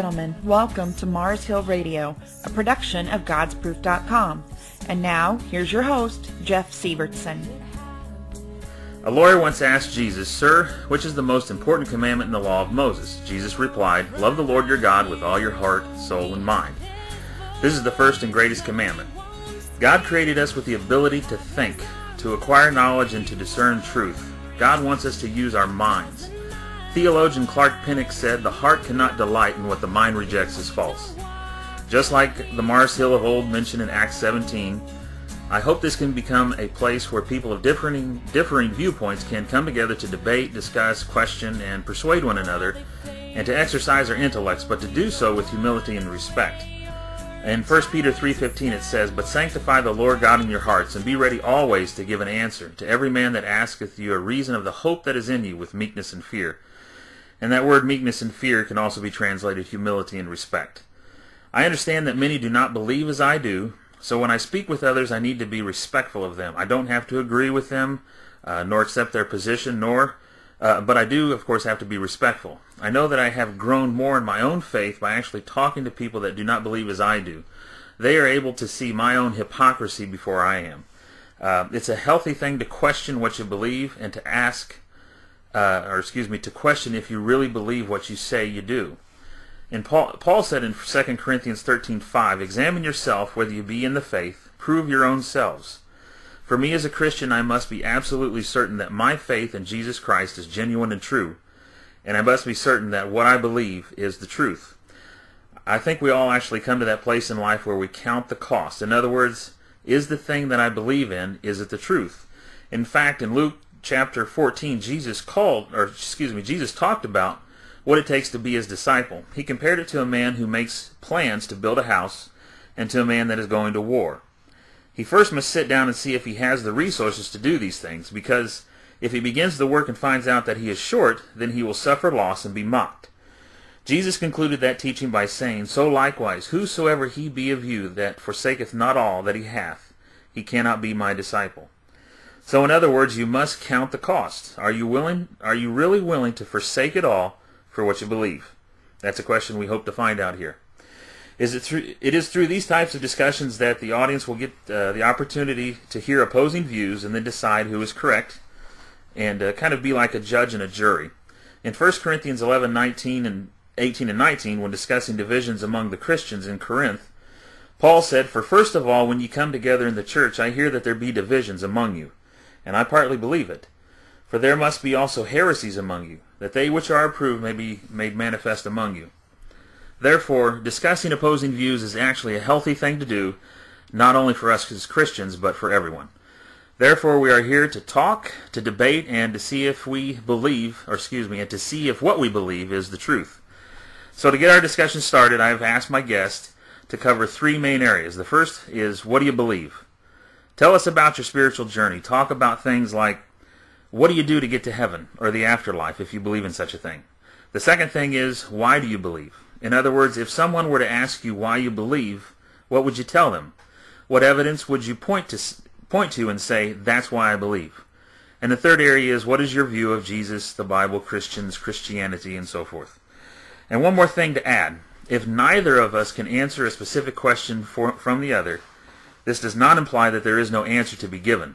Gentlemen, welcome to Mars Hill Radio, a production of God'sProof.com. And now, here's your host, Jeff Sievertson. A lawyer once asked Jesus, Sir, which is the most important commandment in the law of Moses? Jesus replied, Love the Lord your God with all your heart, soul, and mind. This is the first and greatest commandment. God created us with the ability to think, to acquire knowledge, and to discern truth. God wants us to use our minds. Theologian Clark Pinnock said, The heart cannot delight in what the mind rejects as false. Just like the Mars Hill of old mentioned in Acts 17, I hope this can become a place where people of differing, differing viewpoints can come together to debate, discuss, question, and persuade one another, and to exercise their intellects, but to do so with humility and respect. In 1 Peter 3.15 it says, But sanctify the Lord God in your hearts, and be ready always to give an answer to every man that asketh you a reason of the hope that is in you with meekness and fear and that word meekness and fear can also be translated humility and respect. I understand that many do not believe as I do, so when I speak with others, I need to be respectful of them. I don't have to agree with them, uh, nor accept their position, nor, uh, but I do, of course, have to be respectful. I know that I have grown more in my own faith by actually talking to people that do not believe as I do. They are able to see my own hypocrisy before I am. Uh, it's a healthy thing to question what you believe and to ask uh, or excuse me, to question if you really believe what you say you do. And Paul, Paul said in 2 Corinthians 13:5, "Examine yourself whether you be in the faith; prove your own selves." For me as a Christian, I must be absolutely certain that my faith in Jesus Christ is genuine and true, and I must be certain that what I believe is the truth. I think we all actually come to that place in life where we count the cost. In other words, is the thing that I believe in, is it the truth? In fact, in Luke chapter 14, Jesus called, or excuse me, Jesus talked about what it takes to be his disciple. He compared it to a man who makes plans to build a house and to a man that is going to war. He first must sit down and see if he has the resources to do these things, because if he begins the work and finds out that he is short, then he will suffer loss and be mocked. Jesus concluded that teaching by saying, So likewise, whosoever he be of you that forsaketh not all that he hath, he cannot be my disciple. So in other words, you must count the cost. Are you willing are you really willing to forsake it all for what you believe? That's a question we hope to find out here. Is it through it is through these types of discussions that the audience will get uh, the opportunity to hear opposing views and then decide who is correct and uh, kind of be like a judge and a jury. In 1 Corinthians 11, 19 and 18 and 19 when discussing divisions among the Christians in Corinth, Paul said, For first of all, when ye come together in the church, I hear that there be divisions among you and I partly believe it. For there must be also heresies among you, that they which are approved may be made manifest among you. Therefore, discussing opposing views is actually a healthy thing to do, not only for us as Christians, but for everyone. Therefore, we are here to talk, to debate, and to see if we believe, or excuse me, and to see if what we believe is the truth. So to get our discussion started, I have asked my guest to cover three main areas. The first is, what do you believe? Tell us about your spiritual journey. Talk about things like what do you do to get to heaven or the afterlife if you believe in such a thing. The second thing is why do you believe? In other words, if someone were to ask you why you believe, what would you tell them? What evidence would you point to point to and say that's why I believe? And the third area is what is your view of Jesus, the Bible, Christians, Christianity, and so forth. And one more thing to add. If neither of us can answer a specific question for, from the other, this does not imply that there is no answer to be given.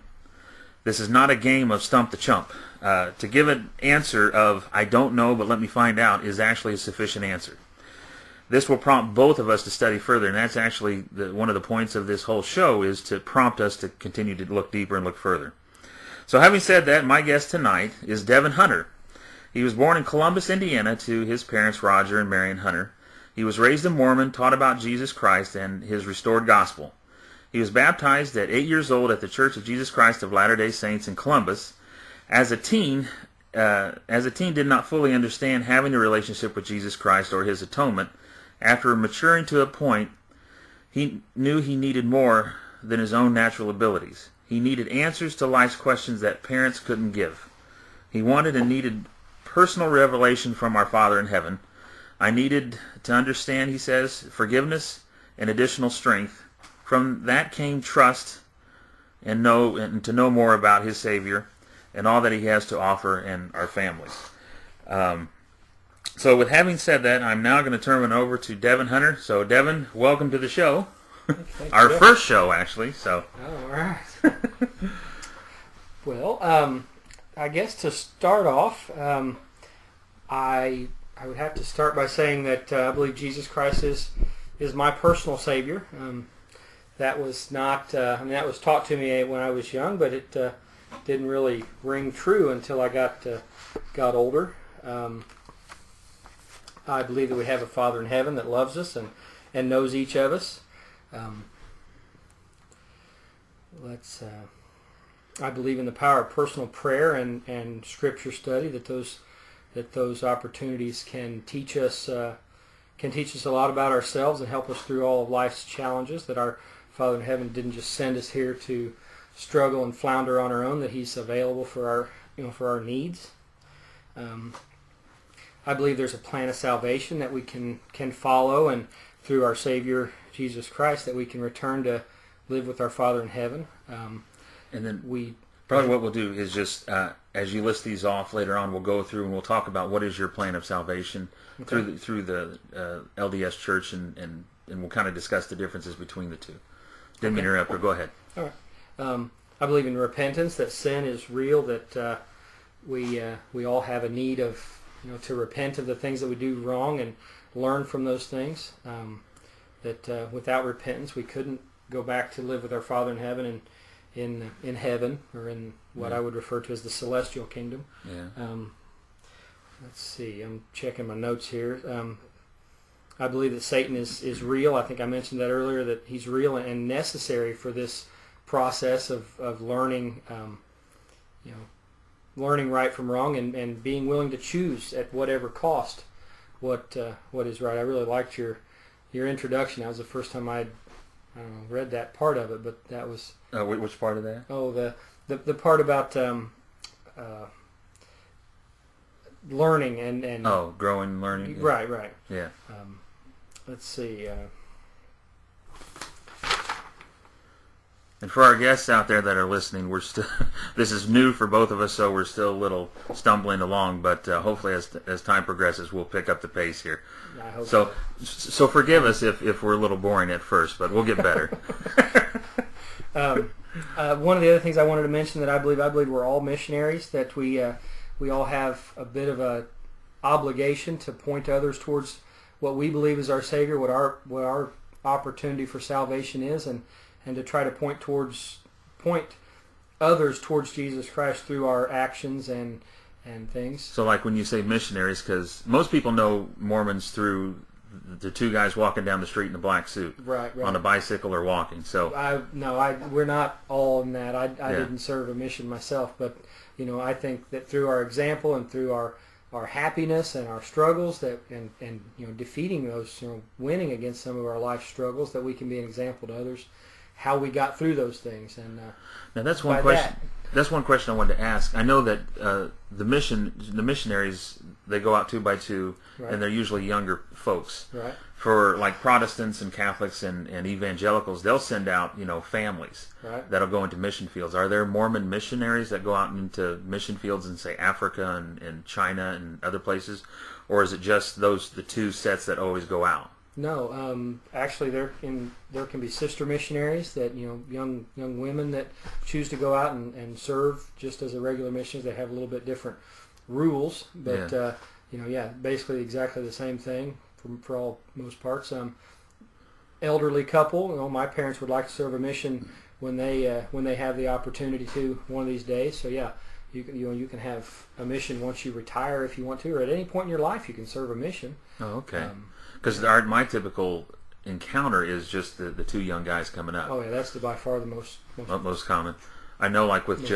This is not a game of stump the chump. Uh, to give an answer of, I don't know, but let me find out, is actually a sufficient answer. This will prompt both of us to study further, and that's actually the, one of the points of this whole show is to prompt us to continue to look deeper and look further. So having said that, my guest tonight is Devin Hunter. He was born in Columbus, Indiana to his parents Roger and Marion Hunter. He was raised a Mormon, taught about Jesus Christ and his restored gospel. He was baptized at eight years old at the Church of Jesus Christ of Latter-day Saints in Columbus. As a teen, uh, as a teen, did not fully understand having a relationship with Jesus Christ or His atonement. After maturing to a point, he knew he needed more than his own natural abilities. He needed answers to life's questions that parents couldn't give. He wanted and needed personal revelation from our Father in heaven. I needed to understand, he says, forgiveness and additional strength from that came trust and know and to know more about his Savior and all that he has to offer in our families. Um, So, with having said that, I'm now going to turn it over to Devin Hunter. So, Devin, welcome to the show. Our you. first show, actually. So, Oh, all right. well, um, I guess to start off, um, I I would have to start by saying that uh, I believe Jesus Christ is is my personal Savior. Um, that was not uh, I mean that was taught to me when I was young, but it uh, didn't really ring true until I got uh, got older. Um, I believe that we have a Father in heaven that loves us and, and knows each of us. Um, let's. Uh, I believe in the power of personal prayer and, and scripture study. That those that those opportunities can teach us uh, can teach us a lot about ourselves and help us through all of life's challenges. That our Father in heaven didn't just send us here to struggle and flounder on our own. That He's available for our you know for our needs. Um, I believe there's a plan of salvation that we can can follow, and through our Savior Jesus Christ, that we can return to live with our Father in heaven. Um, and then we probably what we'll do is just uh, as you list these off later on, we'll go through and we'll talk about what is your plan of salvation through the, through the uh, LDS Church, and, and and we'll kind of discuss the differences between the two. Didn't mean to interrupt, go ahead. um, I believe in repentance. That sin is real. That uh, we uh, we all have a need of you know to repent of the things that we do wrong and learn from those things. Um, that uh, without repentance we couldn't go back to live with our Father in heaven and in in heaven or in what Yeah. I would refer to as the celestial kingdom. Yeah. Um, let's see. I'm checking my notes here. Um, I believe that Satan is, is real. I think I mentioned that earlier that he's real and necessary for this process of, of learning, um, you know, learning right from wrong and, and being willing to choose at whatever cost what uh, what is right. I really liked your your introduction. That was the first time I'd I know, read that part of it, but that was Uh, which part of that? Oh, the the, the part about um, uh, learning and and Oh, growing, learning. right, right. Yeah. Um, let's see. Uh, And for our guests out there that are listening, we're still this is new for both of us, so we're still a little stumbling along. But uh, hopefully, as as time progresses, we'll pick up the pace here. I hope So, so forgive us if if we're a little boring at first, but we'll get better. um, uh, one of the other things I wanted to mention that I believe I believe we're all missionaries. That we uh, we all have a bit of a obligation to point others towards what we believe is our Savior, what our what our opportunity for salvation is, and and to try to point towards point others towards Jesus Christ through our actions and and things. so, like when you say missionaries, because most people know Mormons through the two guys walking down the street in a black suit Right, right. on a bicycle or walking. So, I no, I we're not all in that. I, I Yeah. didn't serve a mission myself, but you know, I think that through our example and through our our happiness and our struggles that and and you know defeating those, you know, winning against some of our life struggles, that we can be an example to others how we got through those things. And uh, now that's one question. that, That's one question I wanted to ask. I know that uh, the mission, the missionaries, they go out two by two, Right. and they're usually younger folks. right, For like Protestants and Catholics and, and evangelicals, they'll send out you know families right. that'll go into mission fields. Are there Mormon missionaries that go out into mission fields in say Africa and, and China and other places, or is it just those the two sets that always go out? No, um, actually, there can there can be sister missionaries that you know young young women that choose to go out and, and serve just as a regular missionary. They have a little bit different rules, but Yeah. uh, you know, yeah, basically exactly the same thing for for all most parts. Um, elderly couple, you know, my parents would like to serve a mission when they uh, when they have the opportunity to one of these days. So yeah. You can, you know you can have a mission once you retire if you want to, or at any point in your life you can serve a mission. Oh, okay. Um, Because my typical encounter is just the, the two young guys coming up. oh yeah, that's the by far the most most most common. I know, like with Most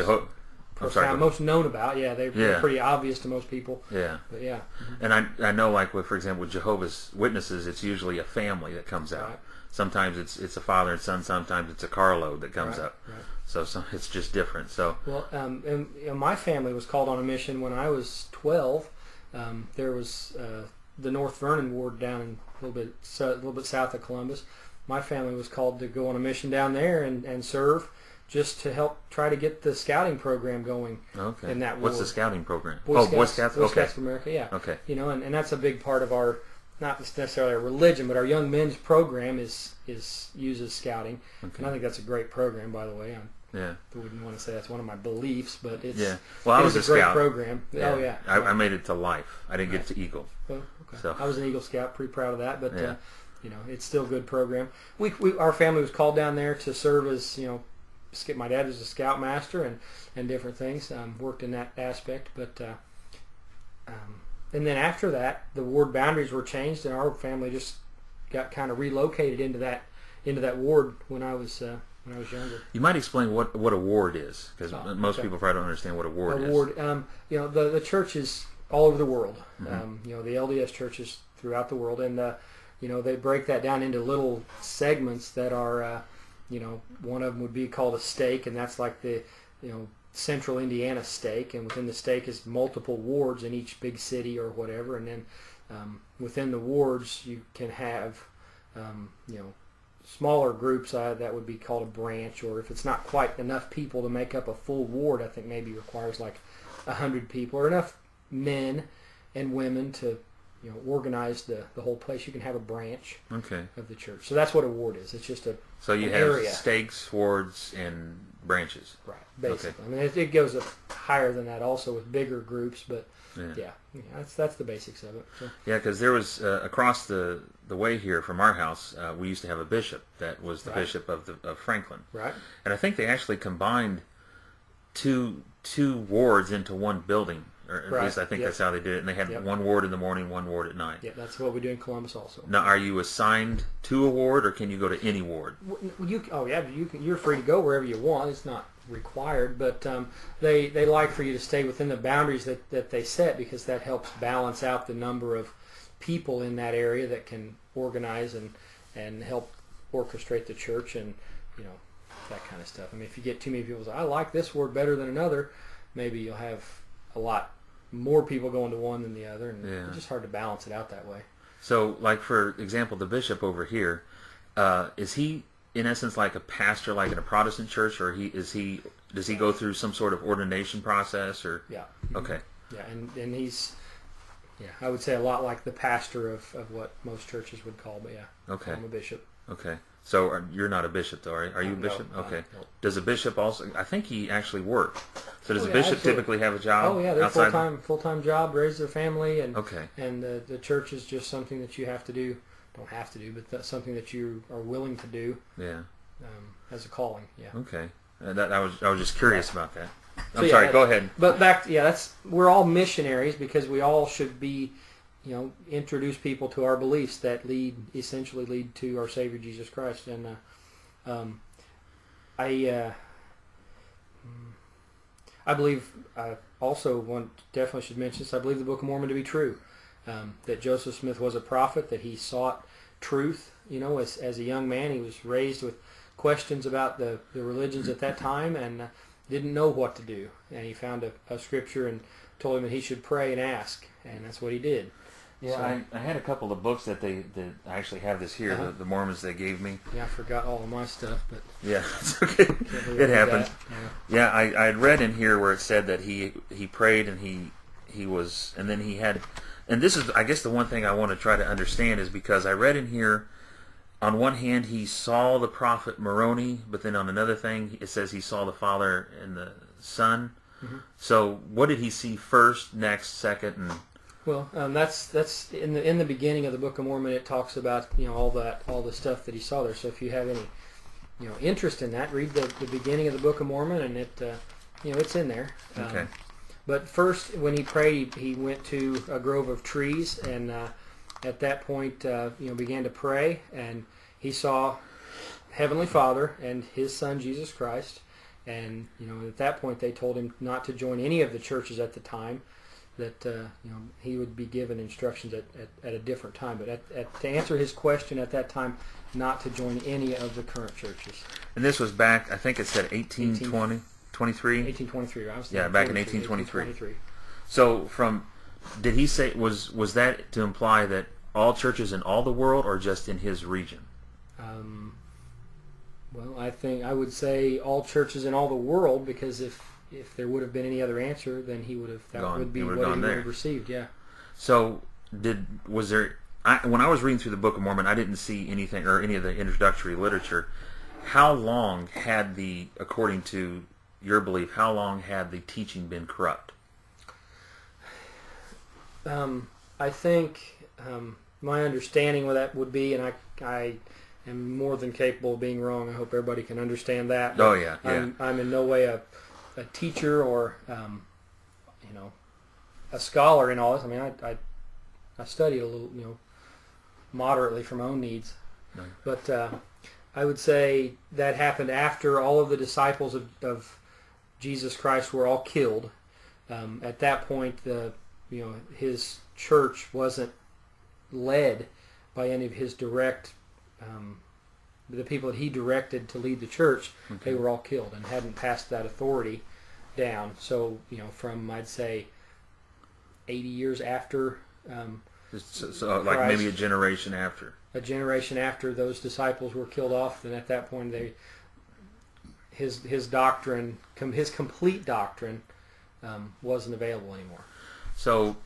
Most known about. Yeah, they're, Yeah. pretty obvious to most people. Yeah, But yeah, and I I know, like with for example, with Jehovah's Witnesses, it's usually a family that comes out. Right. Sometimes it's it's a father and son. Sometimes it's a carload that comes Right, up. right. So, so it's just different. So well, um, and, my family was called on a mission when I was 12. Um, there was uh, the North Vernon ward down in a little bit so, a little bit south of Columbus. My family was called to go on a mission down there and, and serve just to help try to get the scouting program going. Okay. in that What's the scouting program? Boy oh, Scouts, Boy Scouts. Boy okay. Scouts of America, yeah. Okay. You know, and, and that's a big part of our, not necessarily our religion, but our young men's program is is uses scouting, Okay. and I think that's a great program. By the way, I Yeah. wouldn't want to say that's one of my beliefs, but it's Yeah. Well, I it was a a great program. Oh yeah, I, I made it to life. I didn't get to Eagle. Well, okay. So- I was an Eagle Scout, pretty proud of that. But Yeah. uh, you know, it's still a good program. We, we our family was called down there to serve as you know, my dad was a scoutmaster and and different things. Um, worked in that aspect, but uh, um, and then after that, the ward boundaries were changed, and our family just got kind of relocated into that into that ward when I was uh, when I was younger. You might explain what what a ward is, because Oh, most okay. people probably don't understand what a ward a is. ward. Um, you know, the the churches all over the world. Mhm. Um, you know, the LDS churches throughout the world, and uh, you know they break that down into little segments that are, uh, you know, one of them would be called a stake, and that's like the, you know, Central Indiana stake, and within the stake is multiple wards in each big city or whatever, and then um, within the wards you can have, um, you know. Smaller groups uh, that would be called a branch, or if it's not quite enough people to make up a full ward, I think maybe requires like a hundred people or enough men and women to you know organize the, the whole place. You can have a branch Okay. of the church. So that's what a ward is. It's just a So you have area. stakes, wards, and branches. right basically. I mean it, it goes up higher than that also with bigger groups, but Yeah. yeah, yeah that's that's the basics of it. So, Yeah, because there was uh, across the the way here from our house, uh, we used to have a bishop that was the Right. bishop of the of Franklin, right. and I think they actually combined two two wards into one building, or at Right, least I think yep. that's how they did it. And they had Yep. one ward in the morning, one ward at night. Yeah, that's what we do in Columbus also. Now, are you assigned to a ward, or can you go to any ward? You oh yeah, you can, you're free to go wherever you want. It's not required, but um, they they like for you to stay within the boundaries that, that they set because that helps balance out the number of people in that area that can organize and and help orchestrate the church and you know that kind of stuff. I mean, if you get too many people say I like this ward better than another, maybe you'll have a lot more people going to one than the other, and Yeah. it's just hard to balance it out that way. So, like for example, the bishop over here, uh, is he in essence like a pastor, like in a Protestant church, or he is he does he go through some sort of ordination process, or Yeah. okay, Yeah, and, and he's, yeah, I would say a lot like the pastor of, of what most churches would call, but yeah, okay, I'm a bishop. okay. So are, you're not a bishop, though, are, are you a bishop? no, okay. no. Does a bishop also? I think he actually worked. So does Oh, a bishop typically have a job? Oh yeah, they're full time full time job, raise their family, and Okay. and the the church is just something that you have to do. Don't have to do, but that's something that you are willing to do Yeah. um, as a calling. Yeah. Okay. Uh, that, I was I was just curious about that. I'm So, sorry. that- Go ahead. But back, to, yeah, that's we're all missionaries because we all should be, you know, introduce people to our beliefs that lead essentially lead to our Savior Jesus Christ. And uh, um, I, uh, I believe I also want definitely should mention this. I believe the Book of Mormon to be true. Um, that Joseph Smith was a prophet. That he sought truth. You know, as as a young man, he was raised with questions about the the religions at that time and. Uh, didn't know what to do, and he found a, a scripture and told him that he should pray and ask, and that's what he did. Yeah, So- I, I had a couple of books that they that I actually have this here. Uh-huh. The, the Mormons they gave me. Yeah, I forgot all of my stuff, but Yeah, it's okay. It happens. Yeah. Yeah, I I had read in here where it said that he he prayed and he he was and then he had and this is I guess the one thing I want to try to understand is because I read in here on one hand he saw the prophet Moroni, but then on another thing it says he saw the Father and the Son. Mhm. So what did he see first, next, second, and Well, um, that's that's in the in the beginning of the Book of Mormon. It talks about you know all that all the stuff that he saw there. So if you have any you know interest in that, read the, the beginning of the Book of Mormon, and it uh, you know it's in there. Um, Okay. But first, when he prayed, he went to a grove of trees, and uh, at that point, uh, you know, began to pray, and he saw Heavenly Father and His Son Jesus Christ, and you know, at that point, they told him not to join any of the churches at the time. That uh, you know he would be given instructions at, at, at a different time, but at, at, to answer his question at that time, not to join any of the current churches. and this was back I think it said 1820, 23. 1823. I was Yeah, back in 1823. 1823. So from did he say was was that to imply that all churches in all the world or just in his region? Um, Well, I think I would say all churches in all the world because if if there would have been any other answer, then he would have that Gone. would be what he would there. have received. Yeah. So, did was there? I, when I was reading through the Book of Mormon, I didn't see anything or any of the introductory literature. How long had the, according to your belief, how long had the teaching been corrupt? Um, I think um, my understanding of that would be, and I, I am more than capable of being wrong. I hope everybody can understand that. Oh yeah, yeah. I'm, I'm in no way a, a teacher or, um, you know, a scholar in all this. I mean, I, I, I studied a little, you know, moderately for my own needs. Right. But uh, I would say that happened after all of the disciples of, of Jesus Christ were all killed. Um, at that point, the you know his church wasn't led by any of his direct um, the people that he directed to lead the church. They were all killed and hadn't passed that authority down. So you know, from I'd say eighty years after. Um, So, so, like Christ. maybe a generation after. a generation after those disciples were killed off, then at that point they his his doctrine, his complete doctrine, um, wasn't available anymore. So,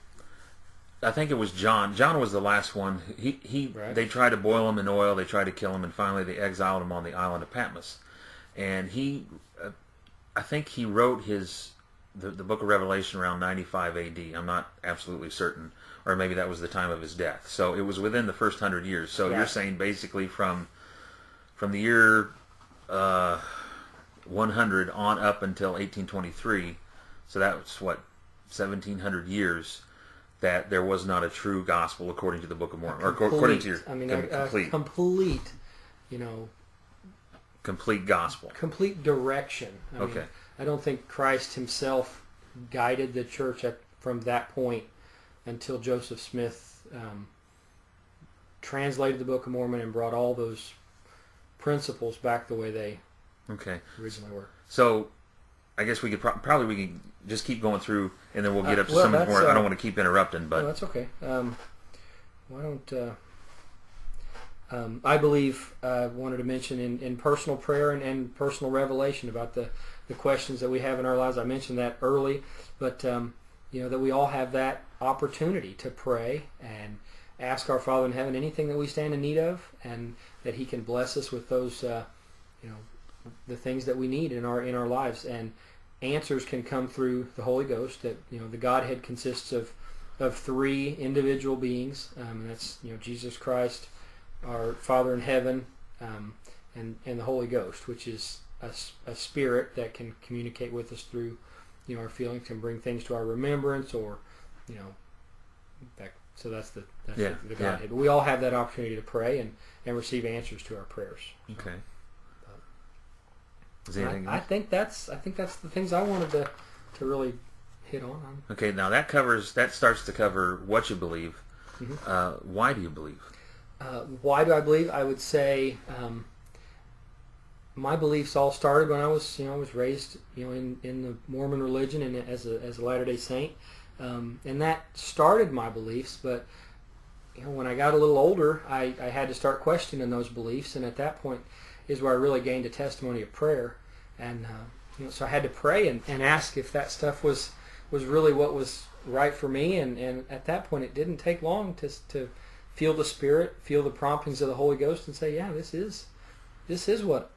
I think it was John. John was the last one. He he. Right. They tried to boil him in oil. They tried to kill him, and finally they exiled him on the island of Patmos. And he, uh, I think he wrote his the, the book of Revelation around 95 A.D. I'm not absolutely certain, or maybe that was the time of his death. So it was within the first hundred years. So you're saying basically from from the year uh, 100 on up until 1823. So that's what 1700 years that there was not a true gospel according to the Book of Mormon, or according to your I mean, com- a, a complete complete, you know, complete gospel. complete direction. I mean, Okay. I don't think Christ himself guided the church at, from that point until Joseph Smith um, translated the Book of Mormon and brought all those principles back the way they Okay. originally were. So I guess we could pro- probably we can just keep going through, and then we'll get Uh, up to well, some more. I uh, don't want to keep interrupting, no, but that's okay. Um, why don't uh, um, I believe I wanted to mention in, in personal prayer and, and personal revelation about the, the questions that we have in our lives. I mentioned that early, but um, you know that we all have that opportunity to pray and ask our Father in heaven anything that we stand in need of, and that He can bless us with those uh, you know the things that we need in our in our lives and answers can come through the Holy Ghost that you know the Godhead consists of of three individual beings um, and that's you know Jesus Christ our Father in heaven um, and and the Holy Ghost which is a spirit that can communicate with us through you know our feelings can bring things to our remembrance or you know that so that's the that's Yeah, the, the yeah. Godhead but we all have that opportunity to pray and and receive answers to our prayers okay. Is anything I, I think that's I think that's the things I wanted to to really hit on. Okay, now that covers that starts to cover what you believe. Mhm. Uh, why do you believe? Uh, why do I believe? I would say um, my beliefs all started when I was you know I was raised you know in, in the Mormon religion and as a as a Latter Day Saint, um, and that started my beliefs. But you know when I got a little older, I, I had to start questioning those beliefs, and at that point is where I really gained a testimony of prayer, and uh, you know so I had to pray and, and ask if that stuff was was really what was right for me, and, and at that point it didn't take long to to feel the Spirit, feel the promptings of the Holy Ghost, and say, yeah, this is this is what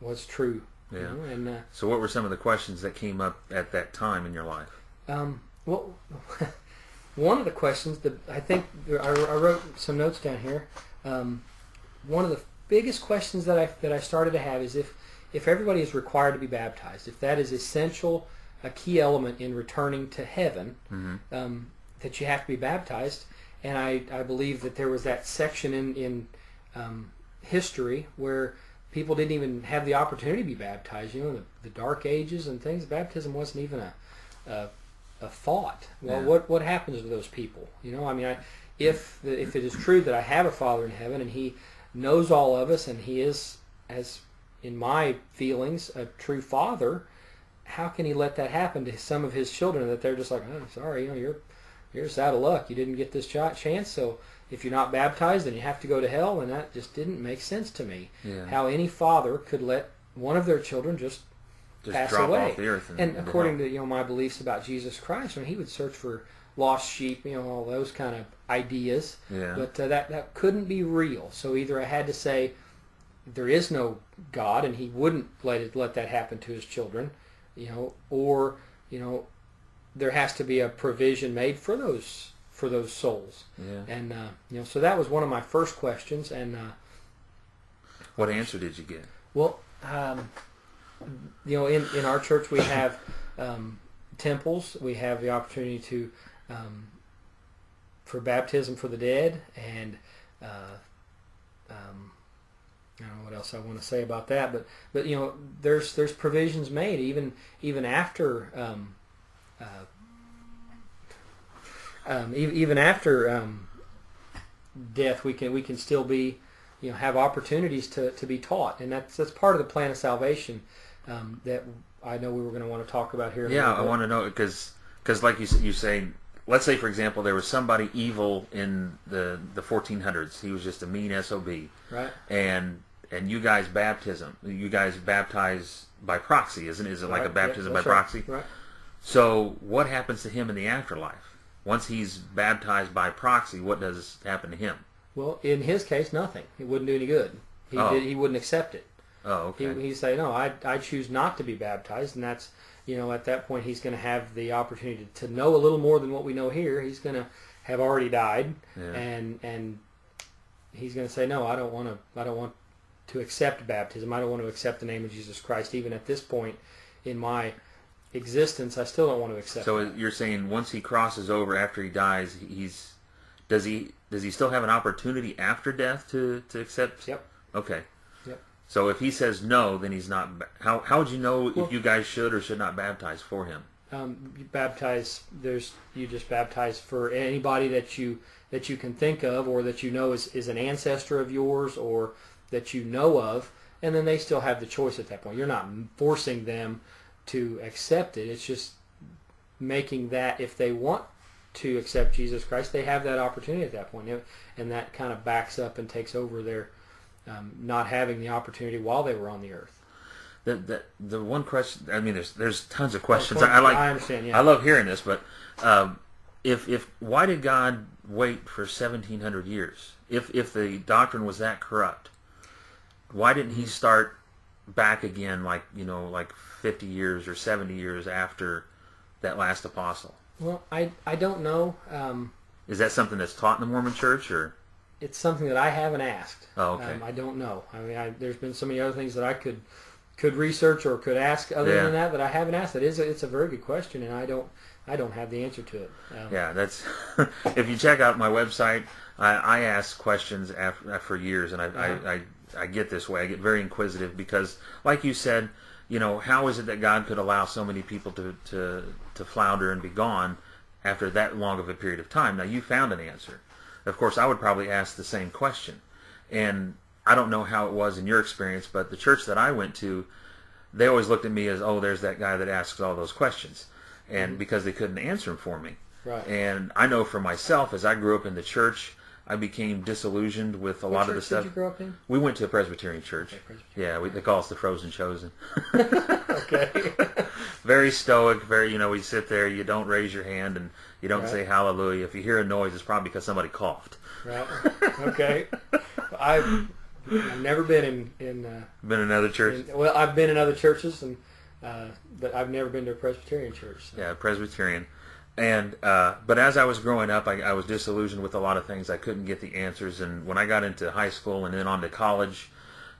was true. you Yeah. know, and uh, So, what were some of the questions that came up at that time in your life? Um, well, one of the questions that I think I, I wrote some notes down here. Um, one of the biggest questions that I that I started to have is if if everybody is required to be baptized, if that is essential, a key element in returning to heaven, Mm-hmm. um, that you have to be baptized. And I, I believe that there was that section in in um, history where people didn't even have the opportunity to be baptized. You know, the, the Dark Ages and things. Baptism wasn't even a a, a thought. Well, Yeah. what what happens to those people? You know, I mean, I, if the, if it is true that I have a Father in heaven and He knows all of us and He is, as in my feelings, a true Father, how can He let that happen to some of His children that they're just like, oh, sorry, you know, you're you're just out of luck. You didn't get this ch- chance, so if you're not baptized, then you have to go to hell. And that just didn't make sense to me. Yeah. How any father could let one of their children just Just pass drop away. off the earth. And, And according to you know my beliefs about Jesus Christ, I mean, he would search for lost sheep, you know, all those kind of ideas. Yeah. But uh, that that couldn't be real. So either I had to say there is no God, and He wouldn't let it let that happen to His children, you know, or you know, there has to be a provision made for those for those souls. yeah. And uh, you know, so that was one of my first questions. And uh, What answer did you get? well, um, you know, in, in our church we have um, temples. We have the opportunity to um, for baptism for the dead, and uh, um, I don't know what else I want to say about that. But but you know, there's there's provisions made even even after. Um, uh, um, even after um, death, we can we can still be you know have opportunities to, to be taught, and that's that's part of the plan of salvation um, that I know we were going to want to talk about here. Yeah, I want to know because because like you you say, let's say for example there was somebody evil in the the 1400s. He was just a mean sob, right. and and you guys baptism, you guys baptize by proxy, isn't it? Is it like a baptism yeah, by right, proxy? Right. So what happens to him in the afterlife? Once he's baptized by proxy, what does happen to him? Well, in his case, nothing. It wouldn't do any good. He Oh. did, he wouldn't accept it. Oh, He okay. he say no. I I choose not to be baptized, and that's you know at that point he's going to have the opportunity to know a little more than what we know here. He's going to have already died, Yeah. and and he's going to say no. I don't want to. I don't want to accept baptism. I don't want to accept the name of Jesus Christ. Even at this point in my existence, I still don't want to accept. So that. you're saying once he crosses over after he dies, he's does he does he still have an opportunity after death to to accept? Yep. Okay. So if he says no, then he's not. How how would you know Well- if you guys should or should not baptize for him? um, you baptize there's you just baptize for anybody that you that you can think of or that you know is, is an ancestor of yours or that you know of and then they still have the choice at that point you're not forcing them to accept it it's just making that if they want to accept jesus christ they have that opportunity at that point and that kind of backs up and takes over their um, not having the opportunity while they were on the earth The the the one question. I mean, there's there's tons of questions. I, I like. i understand yeah I love hearing this, but um, if if why did God wait for 1700 years? If if the doctrine was that corrupt, why didn't He start back again, like you know, like 50 years or 70 years after that last apostle? well i i don't know um, Is that something that's taught in the Mormon Church, or it's something that I haven't asked. Oh, okay. Um, I don't know. I mean, I, there's been so many other things that I could could research or could ask other Yeah. than that that I haven't asked. It is a, it's a very good question, and I don't I don't have the answer to it. Um, yeah, that's if you check out my website, I, I ask questions after, for years, and I, Uh-huh. I, I I get this way. I get very inquisitive because, like you said, you know, how is it that God could allow so many people to to to flounder and be gone after that long of a period of time? Now you found an answer. Of course, I would probably ask the same question, and I don't know how it was in your experience, but the church that I went to, they always looked at me as, oh, there's that guy that asks all those questions, and mm-hmm. because they couldn't answer them for me. Right. And I know for myself, as I grew up in the church, I became disillusioned with a What lot of the stuff. Did you grow up in? We went to a Presbyterian church. Okay, Presbyterian. Yeah, we, they call us the Frozen Chosen. Okay. very stoic. Very, you know, we sit there. You don't raise your hand and you don't Right. say Hallelujah. If you hear a noise, it's probably because somebody coughed. right. Okay. I've I've never been in in, uh, Been in other churches. well I've been in other churches and uh, but I've never been to a Presbyterian church. so- Yeah, Presbyterian. And uh, but as I was growing up, I, I was disillusioned with a lot of things. I couldn't get the answers. And when I got into high school and then on to college,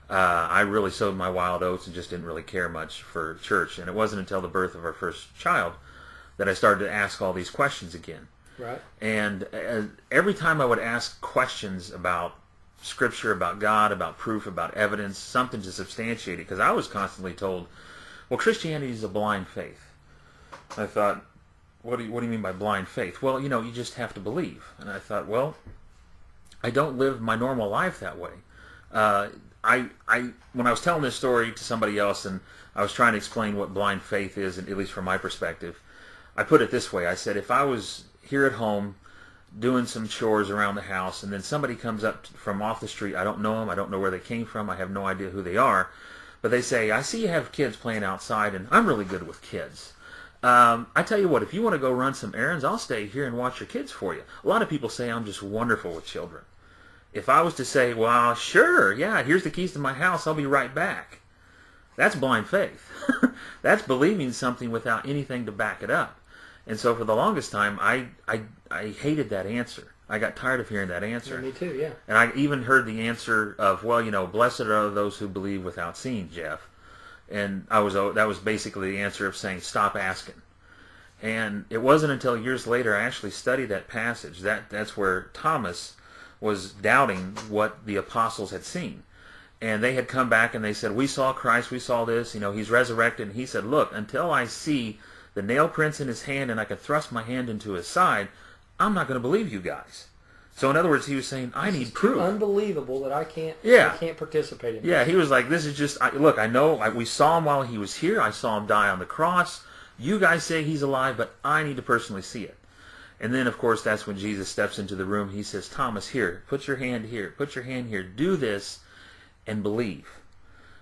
uh, I really sowed my wild oats and just didn't really care much for church. And it wasn't until the birth of our first child that I started to ask all these questions again. Right. And uh, every time I would ask questions about Scripture, about God, about proof, about evidence, something to substantiate it, because I was constantly told, well, Christianity is a blind faith. I thought, what do you, what do you mean by blind faith? Well, you know, you just have to believe. And I thought, well, I don't live my normal life that way. Uh, I, I, when I was telling this story to somebody else, and I was trying to explain what blind faith is, and at least from my perspective, I put it this way: I said, if I was here at home doing some chores around the house, and then somebody comes up from off the street. I don't know them. I don't know where they came from. I have no idea who they are. But they say, I see you have kids playing outside, and I'm really good with kids. Um, I tell you what, if you want to go run some errands, I'll stay here and watch your kids for you. A lot of people say I'm just wonderful with children. If I was to say, well, sure, yeah, here's the keys to my house, I'll be right back. That's blind faith. That's believing something without anything to back it up. And so for the longest time, I, I, I hated that answer. I got tired of hearing that answer. Yeah, me too, yeah. And I even heard the answer of, well, you know, blessed are those who believe without seeing, Jeff. And I was uh, that was basically the answer of saying, stop asking. And it wasn't until years later I actually studied that passage. That that's where Thomas was doubting what the apostles had seen. And they had come back and they said, We saw Christ, we saw this, you know, he's resurrected. And he said, Look, until I see the nail prints in his hand and I could thrust my hand into his side, I'm not going to believe you guys. So in other words, he was saying, I This need proof. Unbelievable that I can't. Yeah. I can't participate in. Yeah, he was like, "This is just I, look. I know I, we saw him while he was here. I saw him die on the cross. You guys say he's alive, but I need to personally see it." And then, of course, that's when Jesus steps into the room. He says, "Thomas, here, put your hand here. Put your hand here. Do this, and believe."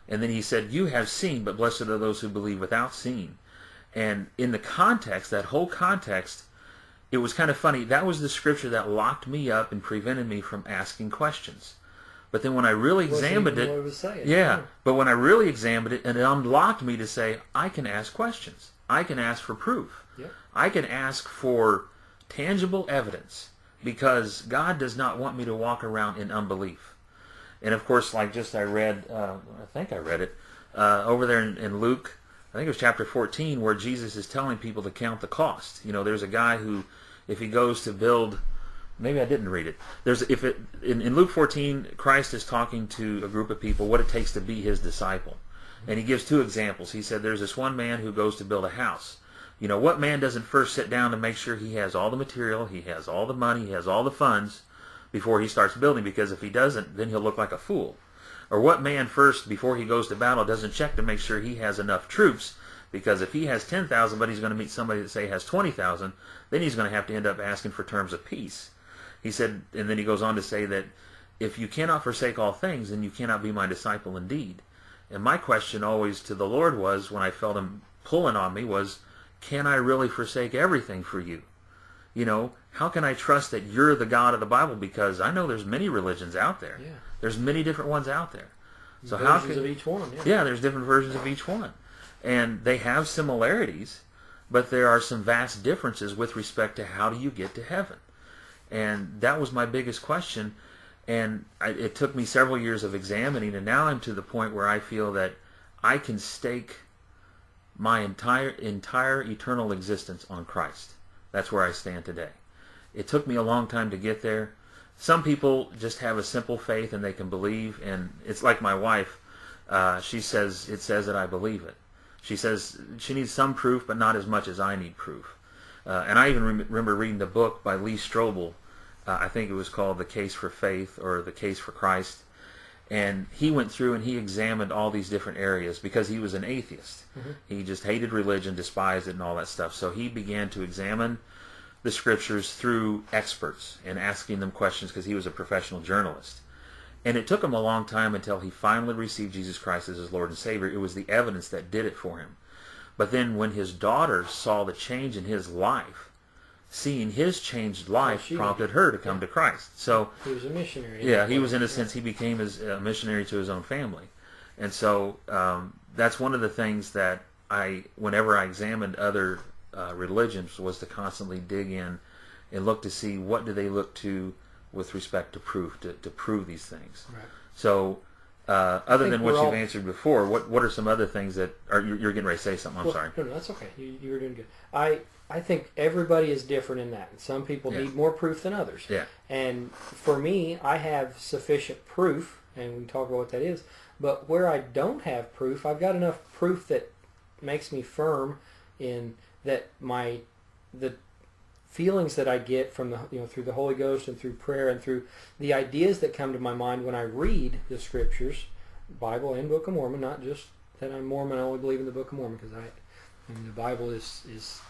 And then he said, "You have seen, but blessed are those who believe without seeing." And in the context, that whole context, it was kind of funny. That was the scripture that locked me up and prevented me from asking questions. But then when I really examined it, it was saying. yeah, but when I really examined it, and it unlocked me to say, I can ask questions. I can ask for proof. Yep. I can ask for tangible evidence because God does not want me to walk around in unbelief. And of course, like just I read, uh, I think I read it uh, over there in, in Luke. I think it was chapter 14 where Jesus is telling people to count the cost. You know, there's a guy who, if he goes to build maybe I didn't read it. There's if it in, in Luke 14, Christ is talking to a group of people what it takes to be his disciple, and he gives two examples. He said there's this one man who goes to build a house. You know what man doesn't first sit down to make sure he has all the material, he has all the money, he has all the funds before he starts building? Because if he doesn't, then he'll look like a fool. Or what man first, before he goes to battle, doesn't check to make sure he has enough troops? Because if he has 10,000, but he's going to meet somebody that say has 20,000, then he's going to have to end up asking for terms of peace. He said, and then he goes on to say that if you cannot forsake all things, then you cannot be my disciple indeed. And my question always to the Lord was, when I felt him pulling on me, was, can I really forsake everything for you? You know, how can I trust that you're the God of the Bible? Because I know there's many religions out there. Yeah. There's many different ones out there. So how Versions can of each one. Yeah. yeah, there's different versions of each one. And they have similarities, but there are some vast differences with respect to how do you get to heaven. And that was my biggest question. And I, it took me several years of examining, and now I'm to the point where I feel that I can stake my entire entire eternal existence on Christ. That's where I stand today. It took me a long time to get there. Some people just have a simple faith and they can believe, and it's like my wife. Uh, she says it says that I believe it. She says she needs some proof, but not as much as I need proof. Uh, and I even rem- remember reading the book by Lee Strobel. Uh, I think it was called The Case for Faith or The Case for Christ. And he went through and he examined all these different areas because he was an atheist. He just hated religion, despised it, and all that stuff. So he began to examine the scriptures through experts and asking them questions because he was a professional journalist. And it took him a long time until he finally received Jesus Christ as his Lord and Savior. It was the evidence that did it for him. But then when his daughter saw the change in his life, seeing his changed life she- prompted her to come to Christ. So He was a missionary. yeah, he was in a sense he became his a missionary to his own family, and so um, that's one of the things that I, whenever I examined other uh, religions, was to constantly dig in and look to see what do they look to with respect to proof to, to prove these things. Right. So, uh, other than what you've answered before, what what are some other things that are you're, you're getting ready to say something? I'm Well, sorry. No, no, that's okay. You, you were doing good. I I think everybody is different in that. Some people Yeah. need more proof than others. Yeah. And for me, I have sufficient proof, and we can talk about what that is. But where I don't have proof, I've got enough proof that makes me firm in that my the feelings that I get from the you know through the Holy Ghost and through prayer and through the ideas that come to my mind when I read the scriptures, Bible and Book of Mormon, not just that I'm Mormon. I only believe in the Book of Mormon because I, I mean, the Bible is is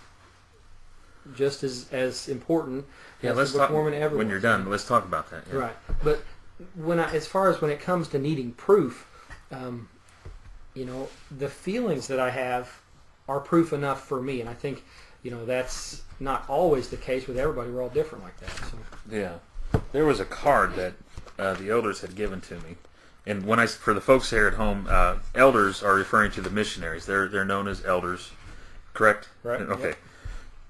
just as as important Yeah, as let's the Book talk of Mormon ever when was. you're done. Let's talk about that. yeah. Right. But when I, as far as when it comes to needing proof, um, you know, the feelings that I have are proof enough for me, and I think, you know, that's not always the case with everybody. We're all different like that. So. Yeah, there was a card that uh, the elders had given to me, and when I for the folks here at home, uh, elders are referring to the missionaries. They're they're known as elders, correct? Right, Okay. yep.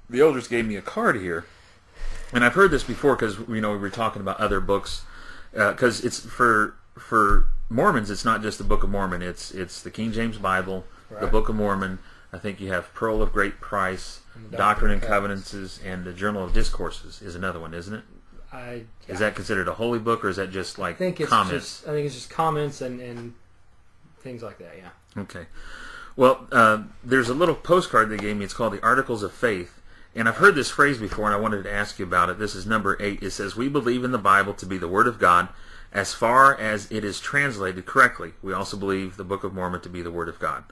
The elders gave me a card here, and I've heard this before because you know we were talking about other books, because it's for for Mormons. It's not just the Book of Mormon. It's it's the King James Bible, the Book of Mormon. I think you have Pearl of Great Price, And Doctrine and Covenants, and the Journal of Discourses is another one, isn't it? I Is that considered a holy book, or is that just like I think it's comments? just I think it's just comments and, and things like that. Yeah. Okay. Well, uh, there's a little postcard they gave me. It's called the Articles of Faith, and I've heard this phrase before, and I wanted to ask you about it. This is number eight. It says, "We believe in the Bible to be the Word of God, as far as it is translated correctly. We also believe the Book of Mormon to be the Word of God."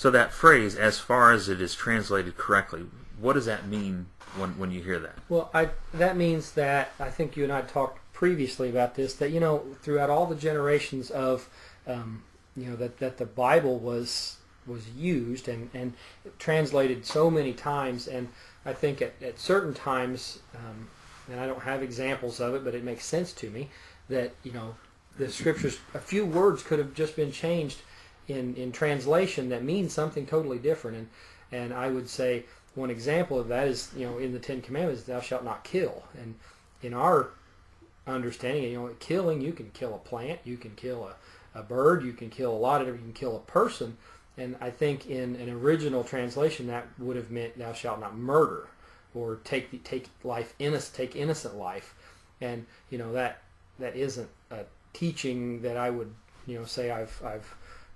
So that phrase, "as far as it is translated correctly," what does that mean when when you hear that? Well, I that means that I think you and I talked previously about this. That you know, throughout all the generations of, um, you know, that that the Bible was was used and and translated so many times, and I think at, at certain times, um, and I don't have examples of it, but it makes sense to me that you know the scriptures, a few words could have just been changed in in translation that means something totally different, and and I would say one example of that is you know in the Ten Commandments, thou shalt not kill, and in our understanding, you know, killing you can kill a plant, you can kill a, a bird, you can kill a lot of you can kill a person, and I think in an original translation that would have meant thou shalt not murder, or take the, take life innocent take innocent life, and you know that that isn't a teaching that I would you know say I've I've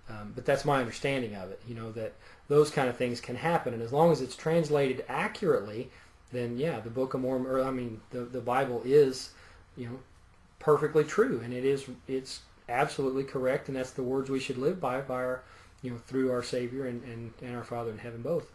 um, but that's my understanding of it. You know that those kind of things can happen, and as long as it's translated accurately, then yeah, the Book of Mormon, or I mean, the the Bible is, you know, perfectly true, and it is it's absolutely correct, and that's the words we should live by by our, you know, through our Savior and and, and our Father in heaven both.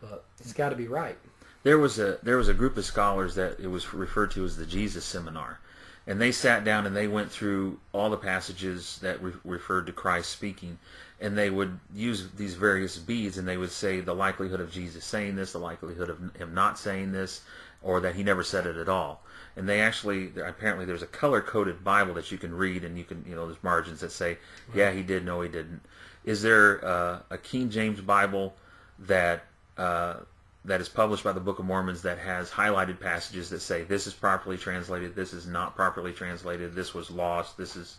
But it's got to be right. There was a there was a group of scholars that it was referred to as the Jesus Seminar, and they sat down and they went through all the passages that re- referred to Christ speaking, and they would use these various beads and they would say the likelihood of Jesus saying this, the likelihood of him not saying this, or that he never said it at all. And they actually apparently there's a color coded Bible that you can read and you can you know there's margins that say yeah he did no he didn't. Is there uh, a King James Bible that uh, that is published by the Book of Mormons that has highlighted passages that say this is properly translated, this is not properly translated, this was lost, this is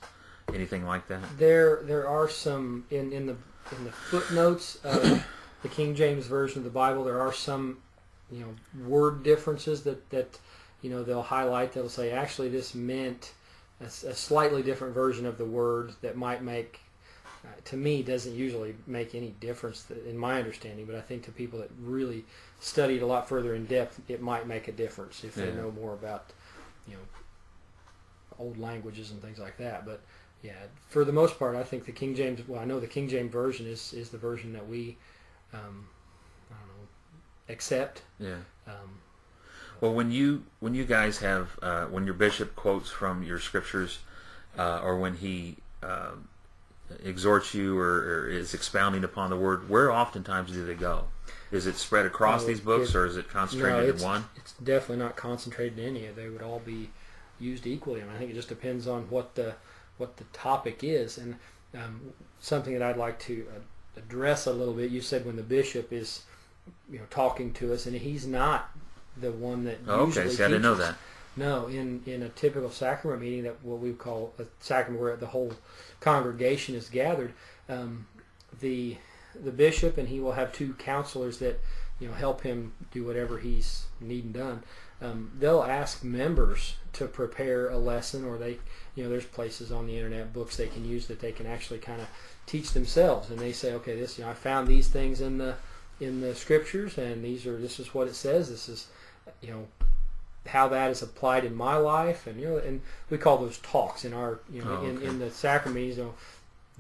anything like that? There there are some in in the in the footnotes of the King James version of the Bible. There are some you know word differences that that you know they'll highlight. They'll say actually this meant a slightly different version of the word that might make. To me, doesn't usually make any difference in my understanding, but I think to people that really studied a lot further in depth, it might make a difference if they know more about, you know, old languages and things like that. But yeah, for the most part, I think the King James. Well, I know the King James version is is the version that we, um, I don't know, accept. Yeah. Um, Well, when you when you guys have uh, when your bishop quotes from your scriptures, uh, or when he uh, exhorts you or, or is expounding upon the word, where oftentimes do they go? Is it spread across Oh, these books, it- or is it no, concentrated in one? it's definitely not concentrated in any. Of they would all be used equally. I, I think it just depends on what the what the topic is, and um, something that I'd like to uh, address a little bit. You said when the bishop is, you know, talking to us, and he's not the one that Oh, usually okay, see, I didn't know that. No, in, in a typical sacrament meeting, that what we call a sacrament where the whole congregation is gathered, um, the the bishop and he will have two counselors that you know help him do whatever he's needing done. Um, they'll ask members to prepare a lesson, or they you know there's places on the internet books they can use that they can actually kind of teach themselves, and they say, okay, this you know I found these things in the in the scriptures, and these are this is what it says. This is you know how that is applied in my life, and you know, and we call those talks in our, you know, Oh, in, okay. in the sacraments. You know,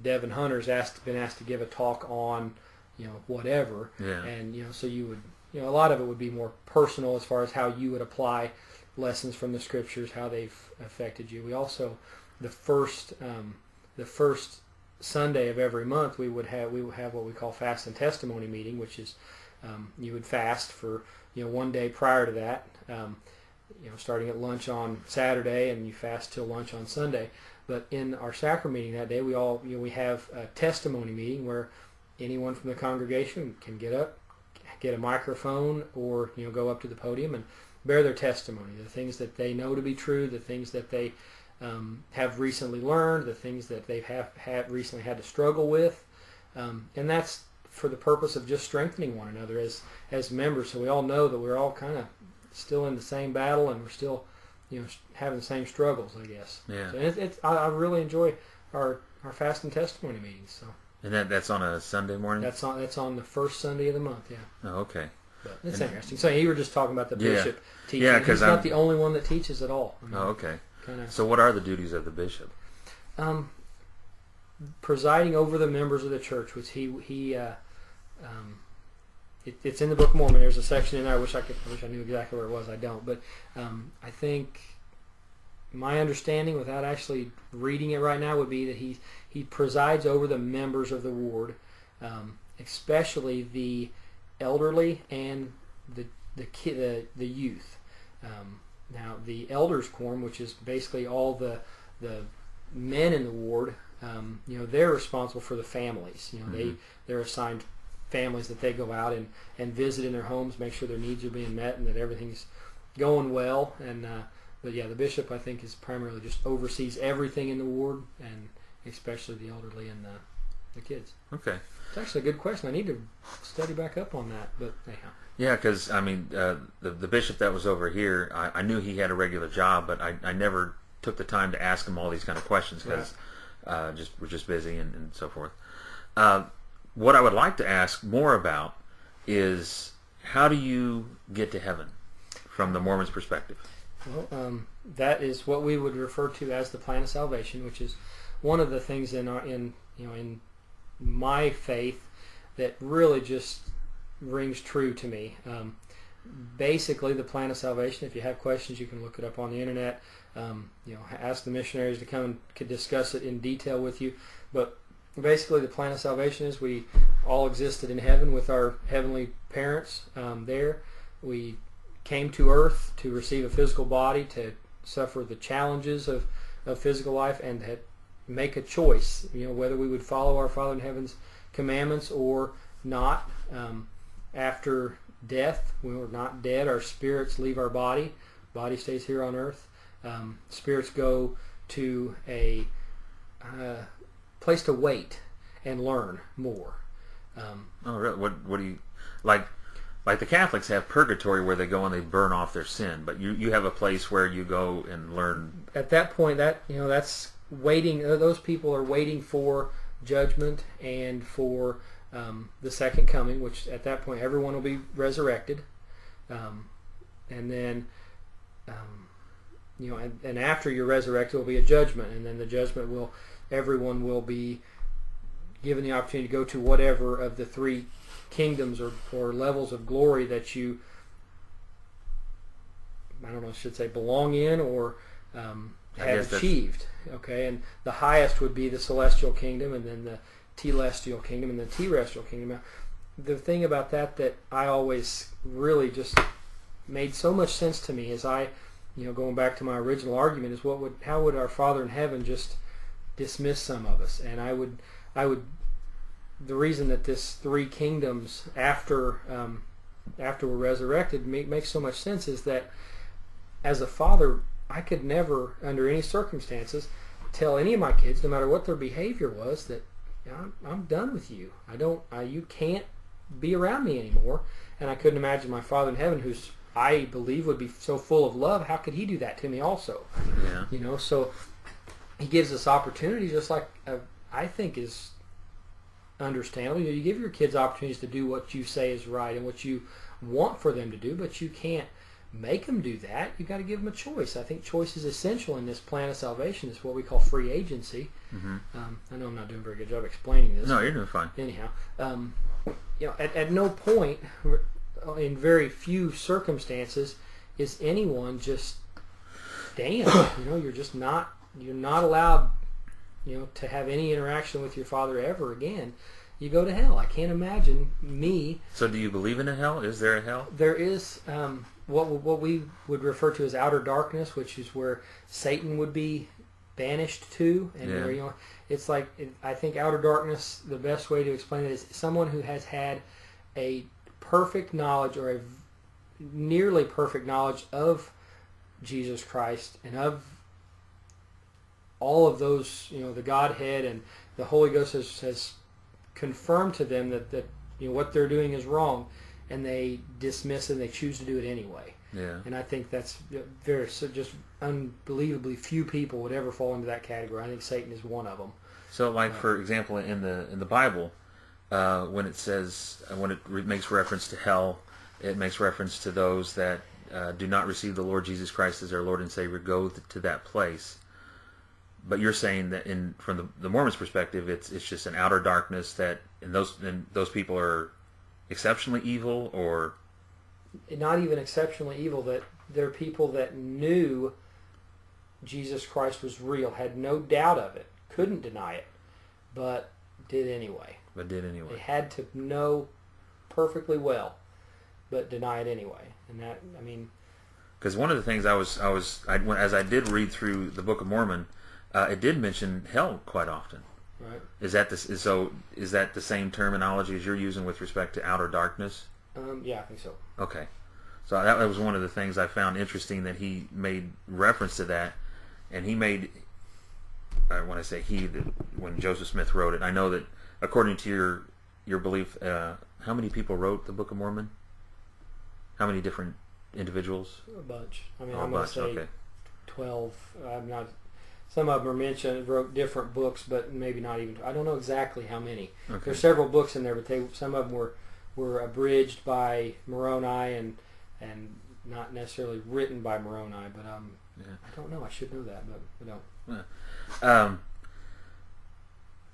Devin Hunter's asked been asked to give a talk on, you know, whatever, Yeah. and you know, so you would you know, a lot of it would be more personal as far as how you would apply lessons from the scriptures, how they've affected you. We also, the first, um, the first Sunday of every month, we would have we would have what we call fast and testimony meeting, which is um, you would fast for you know one day prior to that. Um, you know, starting at lunch on Saturday, and you fast till lunch on Sunday. But in our sacrament meeting that day, we all you know we have a testimony meeting where anyone from the congregation can get up, get a microphone, or you know go up to the podium and bear their testimony, the things that they know to be true, the things that they um, have recently learned, the things that they have recently had to struggle with, um, and that's for the purpose of just strengthening one another as as members. So we all know that we're all kind of still in the same battle and we're still you know having the same struggles, I guess. Yeah. So it, it's I, I really enjoy our our fast and testimony meetings. So And that that's on a Sunday morning. that's on that's on the first Sunday of the month. Yeah. oh, okay. But it's And- interesting. So you were just talking about the Yeah. bishop teaching. Yeah, 'cause he's not I'm- the only one that teaches at all. I mean, Oh, okay. kind of So what are the duties of the bishop? um, presiding over the members of the church, which he he uh, um, it, it's in the Book of Mormon. There's a section in there. I wish I could. I wish I knew exactly where it was. I don't. But um, I think my understanding, without actually reading it right now, would be that he he presides over the members of the ward, um, especially the elderly and the the ki- the, the youth. Um, now the elders quorum, which is basically all the the men in the ward, um, you know, they're responsible for the families. You know, they Mhm. they're assigned families that they go out and, and visit in their homes, make sure their needs are being met and that everything's going well. And uh, but yeah, the bishop I think is primarily just oversees everything in the ward and especially the elderly and the the kids. Okay. It's actually a good question. I need to study back up on that. But anyhow, Yeah, because I mean, uh, the the bishop that was over here, I, I knew he had a regular job, but I, I never took the time to ask him all these kind of questions because uh, just we're just busy and, and so forth. Uh, what I would like to ask more about is how do you get to heaven from the Mormon's perspective? Well, um, that is what we would refer to as the plan of salvation, which is one of the things in our in you know in my faith that really just rings true to me. Um, basically, the plan of salvation. If you have questions, you can look it up on the internet. Um, you know, ask the missionaries to come and could discuss it in detail with you. But basically, the plan of salvation is we all existed in heaven with our heavenly parents um, there. We came to earth to receive a physical body, to suffer the challenges of, of physical life, and to make a choice, you know, whether we would follow our Father in Heaven's commandments or not. Um, after death, when we're not dead, our spirits leave our body. Body stays here on earth. Um, spirits go to a uh, place to wait and learn more. Um, Oh, really? What what do you like? Like the Catholics have purgatory where they go and they burn off their sin, but you you have a place where you go and learn. at that point that you know that's waiting uh, those people are waiting for judgment and for um, the second coming which at that point everyone will be resurrected um, and then um, you know and, and after you're resurrected will be a judgment and then the judgment will everyone will be given the opportunity to go to whatever of the three kingdoms or, or levels of glory that you I don't know, I should say belong in or um, have achieved. Okay, and the highest would be the celestial kingdom, and then the telestial kingdom, and the terrestrial kingdom. Now, the thing about that that I always really just made so much sense to me is I, you know, going back to my original argument is what would how would our Father in heaven just dismiss some of us? And I would I would the reason that this three kingdoms after um, after we're resurrected make, makes so much sense is that as a father, I could never, under any circumstances, tell any of my kids, no matter what their behavior was, that I'm, I'm done with you. I don't, I, you can't be around me anymore. And I couldn't imagine my Father in heaven, who's I believe would be so full of love. How could He do that to me also? Yeah. You know, so He gives us opportunities, just like uh, I think is understandable. You, know, you give your kids opportunities to do what you say is right and what you want for them to do, but you can't make them do that. You've got to give them a choice. I think choice is essential in this plan of salvation. It's what we call free agency. hmm Um, I know I'm not doing a very good job explaining this. No, you're doing fine. Anyhow, um, you know, at, at no point in very few circumstances is anyone just damned. you know, you're just not you're not allowed, you know, to have any interaction with your father ever again. You go to hell. I can't imagine me. So, do you believe in a hell? Is there a hell? There is um, what what we would refer to as outer darkness, which is where Satan would be banished to, and Yeah. where you know it's like I think outer darkness. The best way to explain it is someone who has had a perfect knowledge or a nearly perfect knowledge of Jesus Christ and of all of those, you know, the Godhead and the Holy Ghost has, has confirmed to them that, that you know what they're doing is wrong, and they dismiss it and they choose to do it anyway. Yeah. And I think that's very so just unbelievably few people would ever fall into that category. I think Satan is one of them. So, like for example, in the in the Bible, uh, when it says uh, when it re- makes reference to hell, it makes reference to those that uh, do not receive the Lord Jesus Christ as their Lord and Savior go th- to that place. But you're saying that in from the, the Mormon's perspective, it's it's just an outer darkness that and those and those people are exceptionally evil or not even exceptionally evil that they're people that knew Jesus Christ was real, had no doubt of it, couldn't deny it, but did anyway. but did anyway. They had to know perfectly well, but deny it anyway. And that, I mean, Because one of the things I was I was I, as I did read through the Book of Mormon, uh, it did mention hell quite often. right? Is that this? Is, so is that the same terminology as you're using with respect to outer darkness? Um, yeah, I think so. Okay, so that was one of the things I found interesting that he made reference to that, and he made. Uh, when I say he, when Joseph Smith wrote it, I know that according to your your belief, uh, how many people wrote the Book of Mormon? How many different individuals? A bunch. I mean, Oh, I'm going to say okay. 12. I'm not. Some of them are mentioned, wrote different books, but maybe not even. I don't know exactly how many. Okay. There's several books in there, but they some of them were were abridged by Moroni and and not necessarily written by Moroni. But um, Yeah. I don't know. I should know that, but I don't. Um,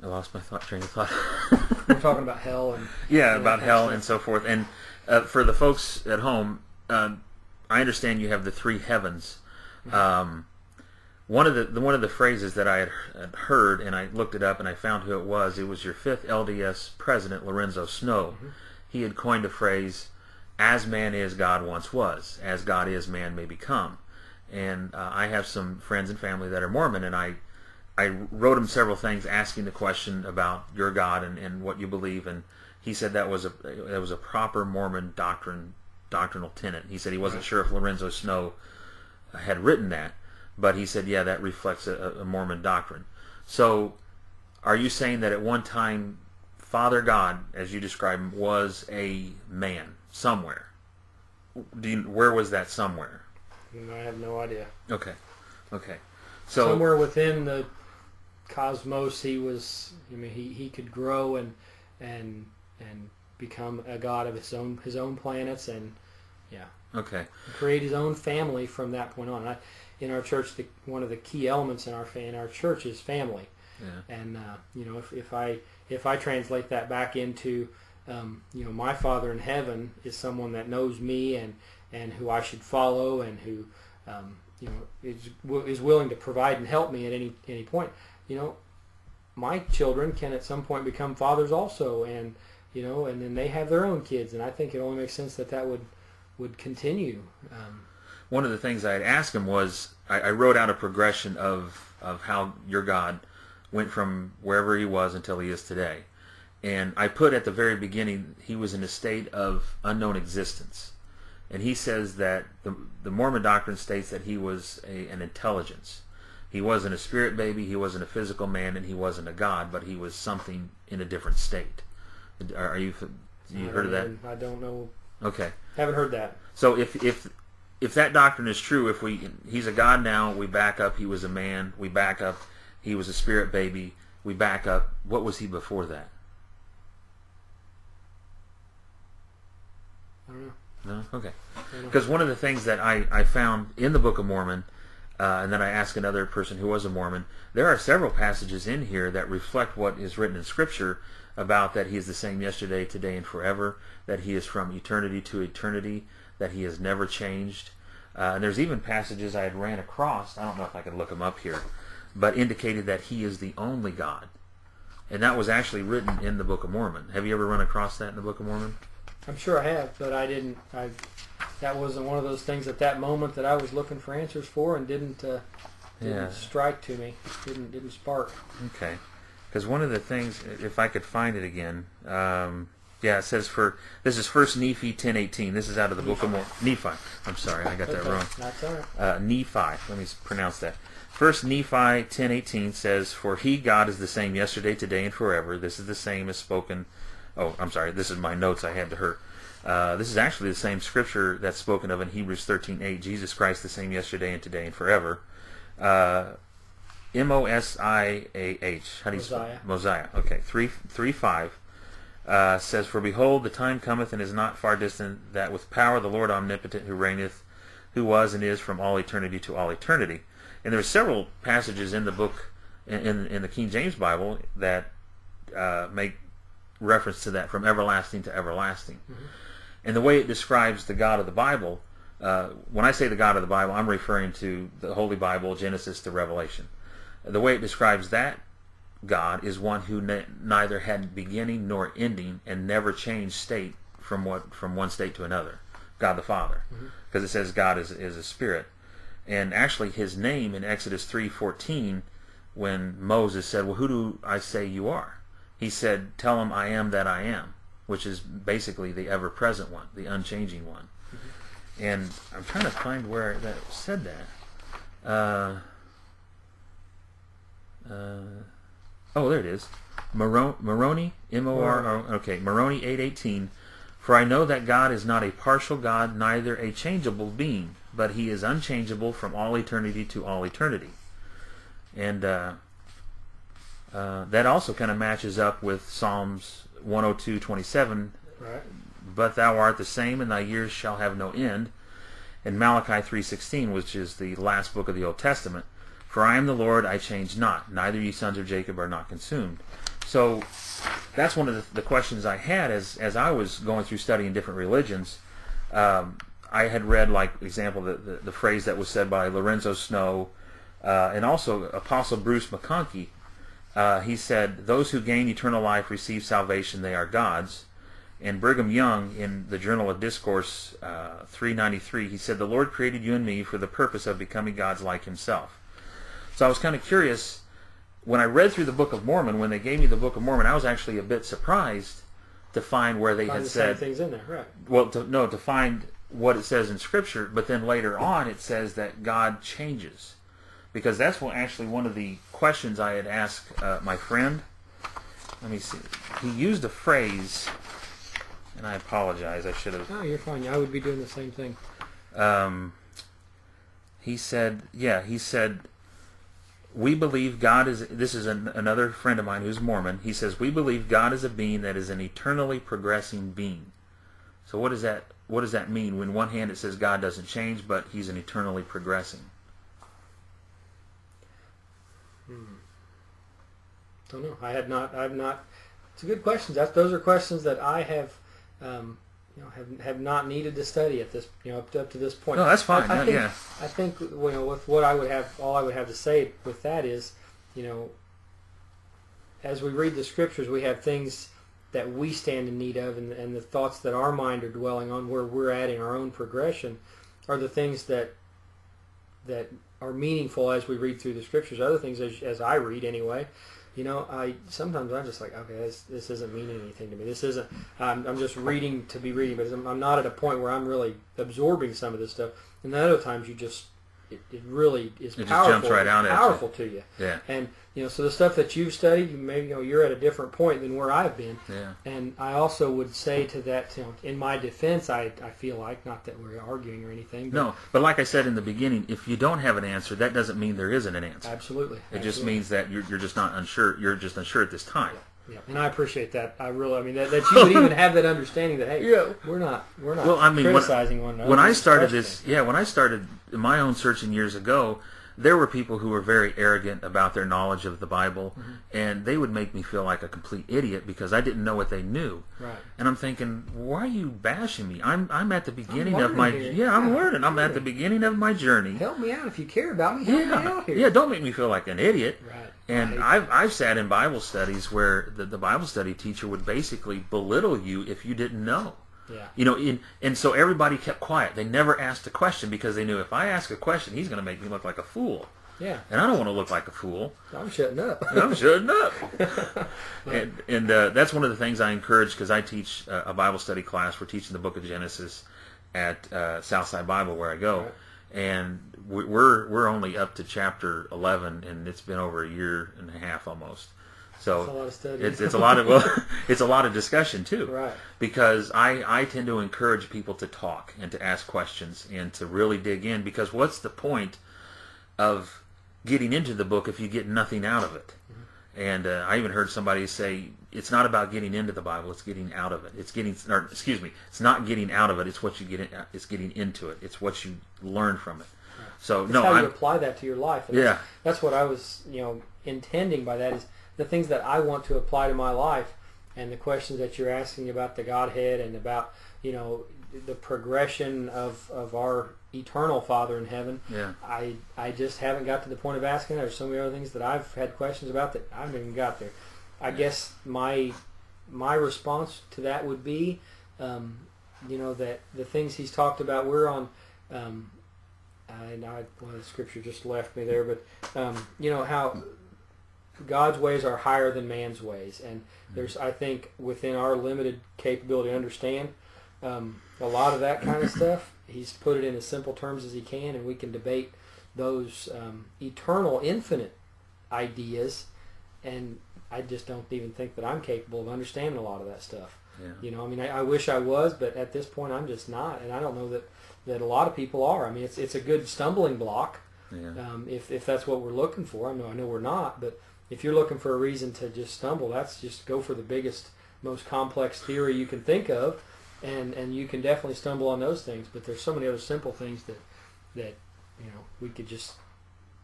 I lost my thought train of thought. We're talking about hell and yeah, Yeah, about hell and so forth. And uh, for the folks at home, um, I understand you have the three heavens. Um, one of the, the one of the phrases that I had had heard, and I looked it up and I found who it was. It was your fifth LDS president, Lorenzo Snow. He had coined a phrase, "As man is, God once was. As God is, man may become." And uh, I have some friends and family that are Mormon, and I I wrote him several things asking the question about your God and, and what you believe, and he said that was a that was a proper Mormon doctrine doctrinal tenet. He said he wasn't sure if Lorenzo Snow had written that, but he said, yeah, that reflects a, a Mormon doctrine. So, are you saying that at one time, Father God, as you describe him, was a man somewhere? Do you, where was that somewhere? I have no idea. Okay, okay. So Somewhere within the cosmos, he was. I mean, he, he could grow and and and become a god of his own his own planets and yeah. okay, create his own family from that point on. I, in our church, the, one of the key elements in our in our church is family, yeah, and uh, you know if, if I if I translate that back into um, you know my Father in heaven is someone that knows me and and who I should follow and who um, you know is is willing to provide and help me at any any point. You know, my children can at some point become fathers also, and you know, and then they have their own kids, and I think it only makes sense that that would would continue. Um, one of the things I had asked him was I, I wrote out a progression of of how your God went from wherever he was until he is today, and I put at the very beginning he was in a state of unknown existence, and he says that the the Mormon doctrine states that he was a, an intelligence. He wasn't a spirit baby, he wasn't a physical man, and he wasn't a god, but he was something in a different state. Are, are you you I heard of that? I don't know. Okay. Haven't heard that. So if if if that doctrine is true, if we he's a god now, we back up he was a man, we back up he was a spirit baby, we back up what was he before that? I don't know. No, okay. I don't know. Because one of the things that I I found in the Book of Mormon, Uh, and then I asked another person who was a Mormon. There are several passages in here that reflect what is written in Scripture about that He is the same yesterday, today, and forever. That He is from eternity to eternity. That He has never changed. Uh, and there's even passages I had ran across. I don't know if I could look them up here, but indicated that He is the only God. And that was actually written in the Book of Mormon. Have you ever run across that in the Book of Mormon? I'm sure I have, but I didn't. I that wasn't one of those things at that moment that I was looking for answers for, and didn't uh, didn't Yeah. strike to me. Didn't didn't spark. Okay. Because one of the things, if I could find it again, um, yeah, it says for this is First Nephi ten eighteen. This is out of the Book of Mormon. Nephi. I'm sorry, I got that Okay, wrong. That's all right. Uh, Nephi. Let me pronounce that. First Nephi ten eighteen says, "For He God is the same yesterday, today, and forever." This is the same as spoken. Oh, I'm sorry. This is my notes I had to her. Uh, this is actually the same scripture that's spoken of in Hebrews thirteen eight. Jesus Christ the same yesterday and today and forever. Uh, M O S I A H. How do you spell Mosiah. Mosiah? Okay, three three five uh, says, "For behold, the time cometh and is not far distant that with power the Lord omnipotent, who reigneth, who was and is from all eternity to all eternity." And there are several passages in the book in in, the King James Bible that uh, make reference to that from everlasting to everlasting. And the way it describes the God of the Bible, uh, when I say the God of the Bible, I'm referring to the Holy Bible, Genesis to Revelation. The way it describes that God is one who ne- neither had beginning nor ending and never changed state from what from one state to another. God the Father, because it says God is is a spirit, and actually His name in Exodus three fourteen, when Moses said, "Well, who do I say you are?" He said, "Tell him I am that I am," which is basically the ever present one, the unchanging one. And I'm trying to find where that said that. Uh, uh, oh, there it is. Moro- Moroni, M O R O. Okay, Moroni eight eighteen. For I know that God is not a partial God, neither a changeable being, but He is unchangeable from all eternity to all eternity. And uh, uh, that also kind of matches up with Psalms one hundred two twenty seven. Right. But thou art the same, and thy years shall have no end. And Malachi three sixteen, which is the last book of the Old Testament. For I am the Lord, I change not. Neither ye sons of Jacob are not consumed. So that's one of the, the questions I had as as I was going through studying different religions. Um, I had read, like example, the, the, the phrase that was said by Lorenzo Snow, uh, and also Apostle Bruce McConkie. Uh, he said, "Those who gain eternal life receive salvation; they are God's." And Brigham Young, in the Journal of Discourse uh, 393, he said, The Lord created you and me for the purpose of becoming God's like himself. So I was kind of curious. When I read through the Book of Mormon, when they gave me the Book of Mormon, I was actually a bit surprised to find where they Find had the said, things in there. Right. well, to, no, to find what it says in Scripture, but then later on it says that God changes. Because that's what actually one of the questions I had asked uh, my friend. Let me see. He used a phrase, and I apologize. I should have. No, you're fine. I would be doing the same thing. Um, he said, yeah, he said, we believe God is, this is an, another friend of mine who's Mormon. He says, we believe God is a being that is an eternally progressing being. So what does that, what does that mean? When one hand it says God doesn't change, but he's an eternally progressing. Don't know. I had not. I've not. It's a good question. That's those are questions that I have, um, you know, have have not needed to study at this, you know, up to, up to this point. No, that's fine. I, I No, think, yeah. I think you know, with what I would have, all I would have to say with that is, you know, as we read the scriptures, we have things that we stand in need of, and, and the thoughts that our mind are dwelling on, where we're adding our own progression, are the things that that are meaningful as we read through the scriptures. Other things, as, as I read anyway, you know, I sometimes I'm just like, okay, this, this isn't meaning anything to me. This isn't. I'm, I'm just reading to be reading, but I'm, I'm not at a point where I'm really absorbing some of this stuff. And then other times, you just it, it really is It just powerful. jumps right out at you. powerful to you. Yeah. And you know, so the stuff that you've studied, you maybe you know you're at a different point than where I've been. Yeah. And I also would say to that, you know, in my defense, I, I feel like not that we're arguing or anything. But No, but like I said in the beginning, if you don't have an answer, that doesn't mean there isn't an answer. absolutely. It just means that you're, you're just not unsure. You're just unsure at this time. Yeah, and I appreciate that. I really, I mean, that, that you would even have that understanding that hey, Yeah. we're not, we're not Well, I mean, when- one another. when I started this, yeah, when I started in my own searching years ago, there were people who were very arrogant about their knowledge of the Bible, Mm-hmm. and they would make me feel like a complete idiot because I didn't know what they knew. Right. And I'm thinking, why are you bashing me? I'm I'm at the beginning of my here. yeah, I'm Yeah, learning. I'm at the beginning of my journey. Help me out if you care about me. Help me Yeah, out here. yeah. Don't make me feel like an idiot. Right. And. I've I've sat in Bible studies where the, the Bible study teacher would basically belittle you if you didn't know. Yeah. You know, in, and so everybody kept quiet. They never asked a question because they knew if I ask a question, he's going to make me look like a fool, Yeah. and I don't want to look like a fool. I'm shutting up. I'm shutting up. and and uh, that's one of the things I encourage because I teach uh, a Bible study class. We're teaching the Book of Genesis at uh, Southside Bible where I go, Right. and we're we're only up to chapter eleven, and it's been over a year and a half almost. So That's a lot of study. it's it's a lot of well, it's a lot of discussion too Right. because I, I tend to encourage people to talk and to ask questions and to really dig in because what's the point of getting into the book if you get nothing out of it? And uh, I even heard somebody say it's not about getting into the Bible; it's getting out of it. It's getting, or excuse me, it's not getting out of it. It's what you get. In, it's getting into it. It's what you learn from it. So It's no, how you I'm, apply that to your life. And Yeah. That's, that's what I was, you know, intending by that is the things that I want to apply to my life and the questions that you're asking about the Godhead and about, you know, the progression of, of our eternal Father in heaven. yeah, I I just haven't got to the point of asking. There's so many other things that I've had questions about that I haven't even got there. I guess my my response to that would be, um, you know, that the things he's talked about. We're on. Um, and I well, the scripture just left me there, but um, you know how God's ways are higher than man's ways, and there's I think within our limited capability to understand um, a lot of that kind of stuff. He's put it in as simple terms as he can, and we can debate those um, eternal, infinite ideas. And I just don't even think that I'm capable of understanding a lot of that stuff. yeah. You know, I mean, I, I wish I was, but at this point, I'm just not, and I don't know that that a lot of people are. I mean, it's it's a good stumbling block yeah. um, if if that's what we're looking for. I know I know we're not, but if you're looking for a reason to just stumble, that's just go for the biggest, most complex theory you can think of, and and you can definitely stumble on those things. But there's so many other simple things that that you know we could just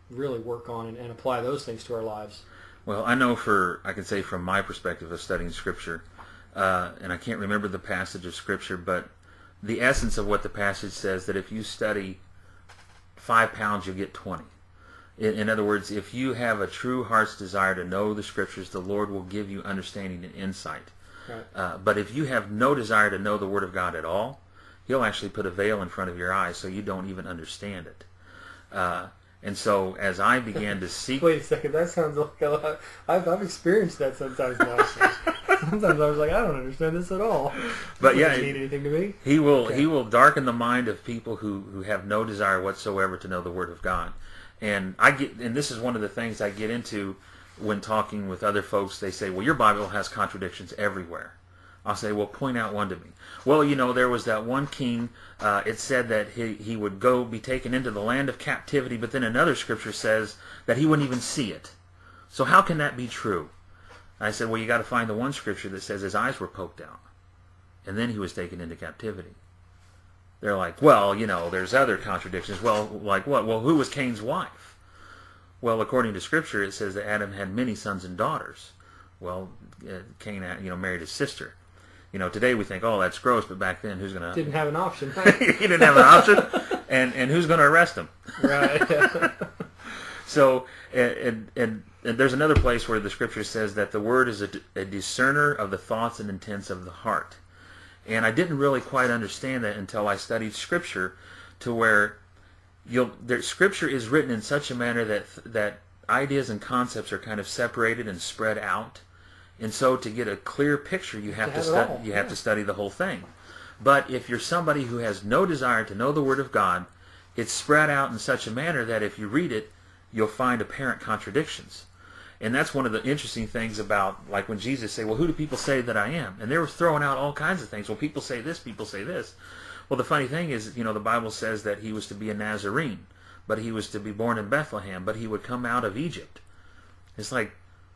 really work on and, and apply those things to our lives. Well, I know for I can say from my perspective of studying Scripture, uh, and I can't remember the passage of Scripture, but the essence of what the passage says that if you study five pounds, you'll get twenty. In, in other words, if you have a true heart's desire to know the Scriptures, the Lord will give you understanding and insight. Right. Uh, but if you have no desire to know the Word of God at all, He'll actually put a veil in front of your eyes so you don't even understand it. Uh, and so, as I began to seek Wait a second, that sounds like a lot. I've I've experienced that sometimes. sometimes I was like, I don't understand this at all. But yeah, mean anything to me. He will Okay. he will darken the mind of people who, who have no desire whatsoever to know the Word of God. And I get and this is one of the things I get into when talking with other folks. They say, "Well, your Bible has contradictions everywhere." I'll say, "Well, point out one to me." Well, you know, there was that one king. Uh, it said that he he would go be taken into the land of captivity, but then another scripture says that he wouldn't even see it. So how can that be true? I said, "Well, you got to find the one scripture that says his eyes were poked out." and then he was taken into captivity. They're like, well, you know, there's other contradictions. Well, like what? Well, who was Cain's wife? Well, according to Scripture, it says that Adam had many sons and daughters. Well, uh, Cain, you know, married his sister. You know, today we think, oh, that's gross, but back then, who's gonna? Didn't have an option. he didn't have an option, and and who's gonna arrest him? right. So, and, and, and, and there's another place where the scripture says that the word is a, a discerner of the thoughts and intents of the heart. And I didn't really quite understand that until I studied scripture to where you'll, there, scripture is written in such a manner that, that ideas and concepts are kind of separated and spread out. And so to get a clear picture, you have to, have it study, all, you have to study the whole thing. But if you're somebody who has no desire to know the Word of God, it's spread out in such a manner that if you read it, you'll find apparent contradictions. And that's one of the interesting things about, like when Jesus say, well, who do people say that I am? And they were throwing out all kinds of things. Well, people say this, people say this. Well, the funny thing is, you know, the Bible says that he was to be a Nazarene, but he was to be born in Bethlehem, but he would come out of Egypt. It's like,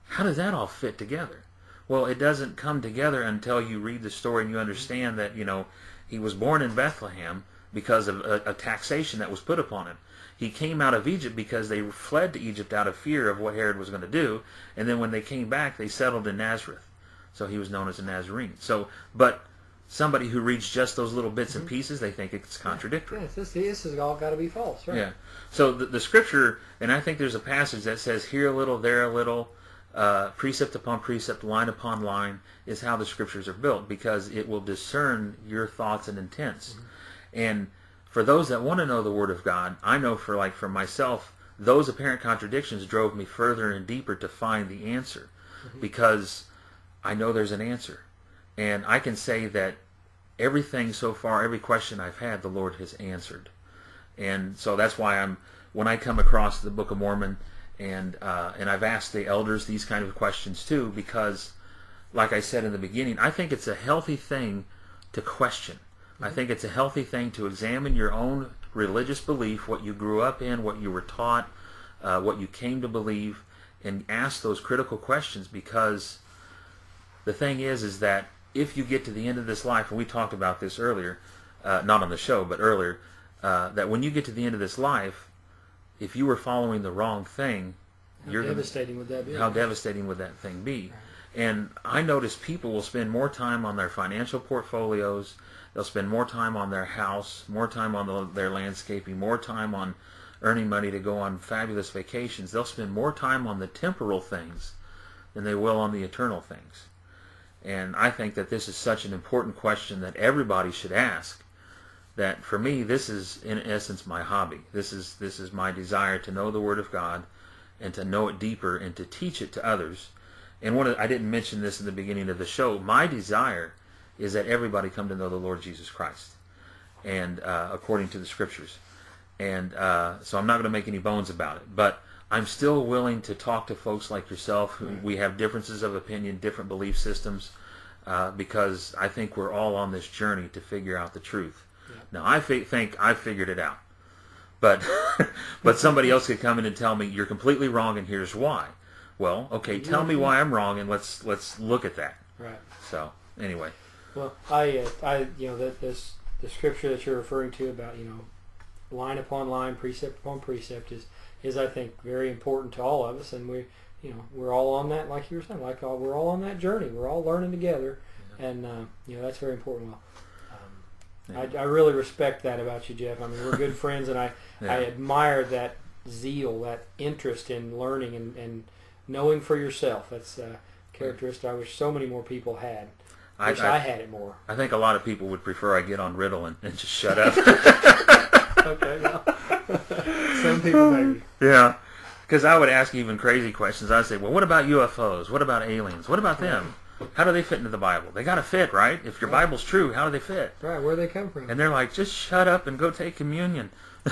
how does that all fit together? Well, it doesn't come together until you read the story and you understand that, you know, he was born in Bethlehem, because of a, a taxation that was put upon him. He came out of Egypt because they fled to Egypt out of fear of what Herod was going to do, and then when they came back, they settled in Nazareth. So he was known as a Nazarene. So, but somebody who reads just those little bits and pieces, they think it's contradictory. Yeah, this, this has all got to be false, right? Yeah. So the, the scripture, and I think there's a passage that says, here a little, there a little, uh, precept upon precept, line upon line, is how the scriptures are built because it will discern your thoughts and intents. And for those that want to know the Word of God, I know for like for myself, those apparent contradictions drove me further and deeper to find the answer because I know there's an answer. And I can say that everything so far, every question I've had, the Lord has answered. And so that's why I'm when I come across the Book of Mormon and uh, and I've asked the elders these kind of questions too because like I said in the beginning, I think it's a healthy thing to question. I think it's a healthy thing to examine your own religious belief, what you grew up in, what you were taught, uh, what you came to believe, and ask those critical questions because the thing is, is that if you get to the end of this life, and we talked about this earlier, uh, not on the show, but earlier, uh, that when you get to the end of this life, if you were following the wrong thing, How you're gonna- would that be? how devastating would that thing be? And I notice people will spend more time on their financial portfolios. They'll spend more time on their house, more time on the, their landscaping, more time on earning money to go on fabulous vacations. They'll spend more time on the temporal things than they will on the eternal things. And I think that this is such an important question that everybody should ask. That for me, this is in essence my hobby. This is this is my desire to know the Word of God and to know it deeper and to teach it to others. And one I didn't mention this in the beginning of the show. My desire is that everybody come to know the Lord Jesus Christ, and uh, according to the Scriptures. And uh, so I'm not going to make any bones about it. But I'm still willing to talk to folks like yourself. Who, we have differences of opinion, different belief systems, uh, because I think we're all on this journey to figure out the truth. Now I fi- think I figured it out but but somebody else could come in and tell me you're completely wrong and here's why. Well, okay, tell me why I'm wrong and let's let's look at that. Right. So anyway, Well, I, uh, I, you know, that this the scripture that you're referring to about, you know, line upon line, precept upon precept is, is I think very important to all of us, and we, you know, we're all on that, like you were saying, like all, we're all on that journey. We're all learning together, and uh, you know that's very important. Well, um, I, I really respect that about you, Jeff. I mean, we're good friends, and I, Yeah. I admire that zeal, that interest in learning and, and knowing for yourself. That's a characteristic I wish so many more people had. I, wish I, I, had it more. I think a lot of people would prefer I get on Riddle and just shut up. okay, well, some people maybe. yeah, because I would ask even crazy questions. I'd say, well, what about UFOs? What about aliens? What about them? How do they fit into the Bible? They got to fit, right? If your Right. Bible's true, how do they fit? Right, where they come from? And they're like, just shut up and go take communion.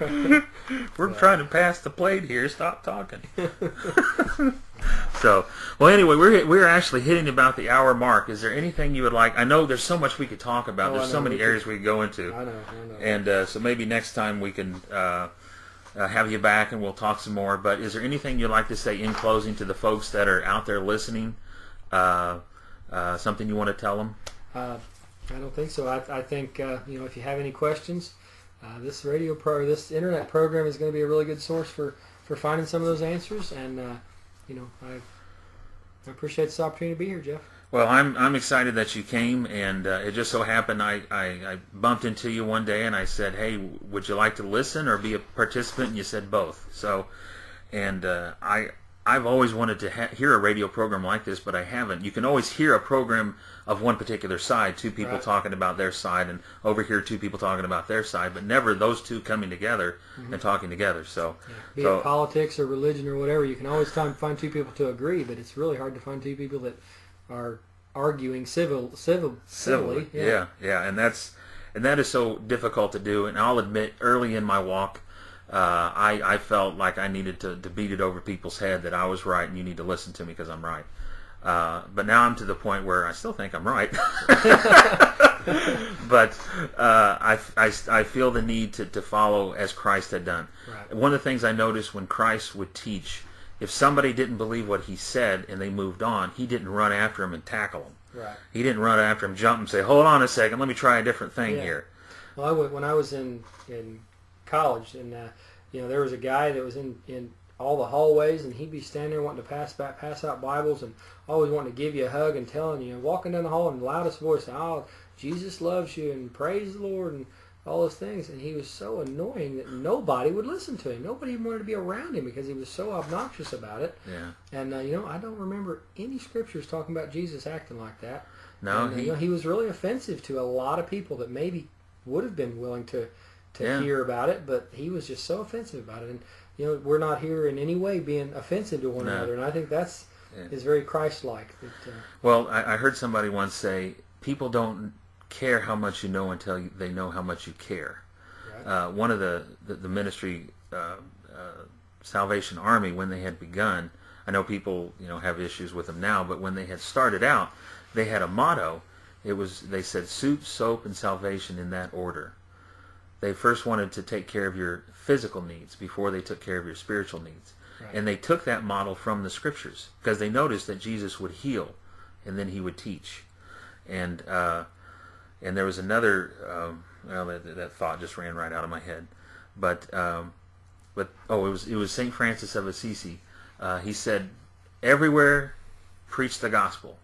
We're trying to pass the plate here. Stop talking. So, well, anyway, we're we're actually hitting about the hour mark. Is there anything you would like? I know there's so much we could talk about. Oh, there's so many we areas we could go into, I know, I know. and uh, so maybe next time we can uh, uh, have you back and we'll talk some more. But is there anything you'd like to say in closing to the folks that are out there listening? Uh, uh, something you want to tell them? Uh, I don't think so. I, I think uh, you know if you have any questions, uh, this radio pro, this internet program is going to be a really good source for, for finding some of those answers. And uh, you know, I, I appreciate this opportunity to be here, Jeff. Well, I'm I'm excited that you came, and uh, it just so happened I, I, I bumped into you one day, and I said, "Hey, would you like to listen or be a participant?" And you said both. So, and uh, I I've always wanted to ha- hear a radio program like this, but I haven't. You can always hear a program of one particular side, two people Right. talking about their side, and over here two people talking about their side, but never those two coming together and talking together. So, Be so it politics or religion or whatever, you can always find two people to agree, but it's really hard to find two people that are arguing civil, civil, civilly. civilly. Yeah. yeah, and that's and that is so difficult to do. And I'll admit, early in my walk, uh, I I felt like I needed to, to beat it over people's head that I was right and you need to listen to me because I'm right. Uh, but now I'm to the point where I still think I'm right. but uh, I, I, I feel the need to, to follow as Christ had done. Right. One of the things I noticed when Christ would teach, if somebody didn't believe what he said and they moved on, he didn't run after him and tackle them. Right. He didn't run after him, jump and say, "Hold on a second, let me try a different thing Yeah. here." Well, I went, when I was in in college, and uh, you know there was a guy that was in in all the hallways, and he'd be standing there wanting to pass back, pass out Bibles, and always wanting to give you a hug and telling you, and walking down the hall in the loudest voice, "Oh, Jesus loves you," and praise the Lord, and all those things. And he was so annoying that nobody would listen to him. Nobody even wanted to be around him because he was so obnoxious about it. Yeah. And uh, you know, I don't remember any scriptures talking about Jesus acting like that. No, And, uh, he. you know, he was really offensive to a lot of people that maybe would have been willing to to Yeah. hear about it, but he was just so offensive about it. And you know, we're not here in any way being offensive to one No. another, and I think that's Yeah. is very Christ-like. That, uh, Well, I, I heard somebody once say, "People don't care how much you know until you, they know how much you care." right? uh, one of the the, the ministry uh, uh, Salvation Army when they had begun. I know people you know have issues with them now, but when they had started out, they had a motto. It was they said soup, soap, and salvation in that order. They first wanted to take care of your physical needs before they took care of your spiritual needs, Right. and they took that model from the scriptures because they noticed that Jesus would heal, and then he would teach, and uh, and there was another um, well that, that thought just ran right out of my head but um, but oh it was it was Saint Francis of Assisi uh, he said everywhere preach the gospel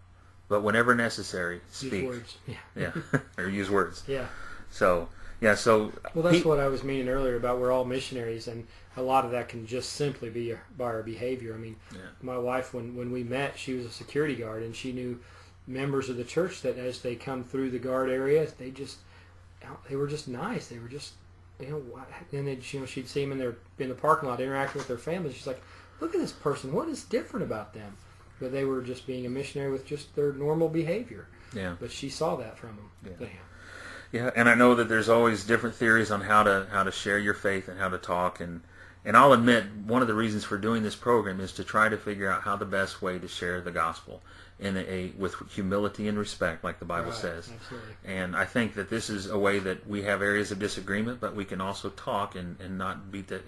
but whenever necessary Use speak words. Yeah. yeah or use words Yeah. so yeah so Well, that's he- what I was meaning earlier about we're all missionaries, and a lot of that can just simply be by our behavior. I mean, Yeah. my wife, when when we met, she was a security guard, and she knew members of the church that as they come through the guard area, they just they were just nice. They were just you know, what- and then you know she'd see them in their in the parking lot interacting with their families. She's like, look at this person. What is different about them? But they were just being a missionary with just their normal behavior. yeah But she saw that from them. Yeah. But, yeah. And I know that there's always different theories on how to how to share your faith and how to talk and and I'll admit one of the reasons for doing this program is to try to figure out how the best way to share the gospel in a, a with humility and respect like the Bible Right, says. Absolutely. And I think that this is a way that we have areas of disagreement, but we can also talk and, and not beat the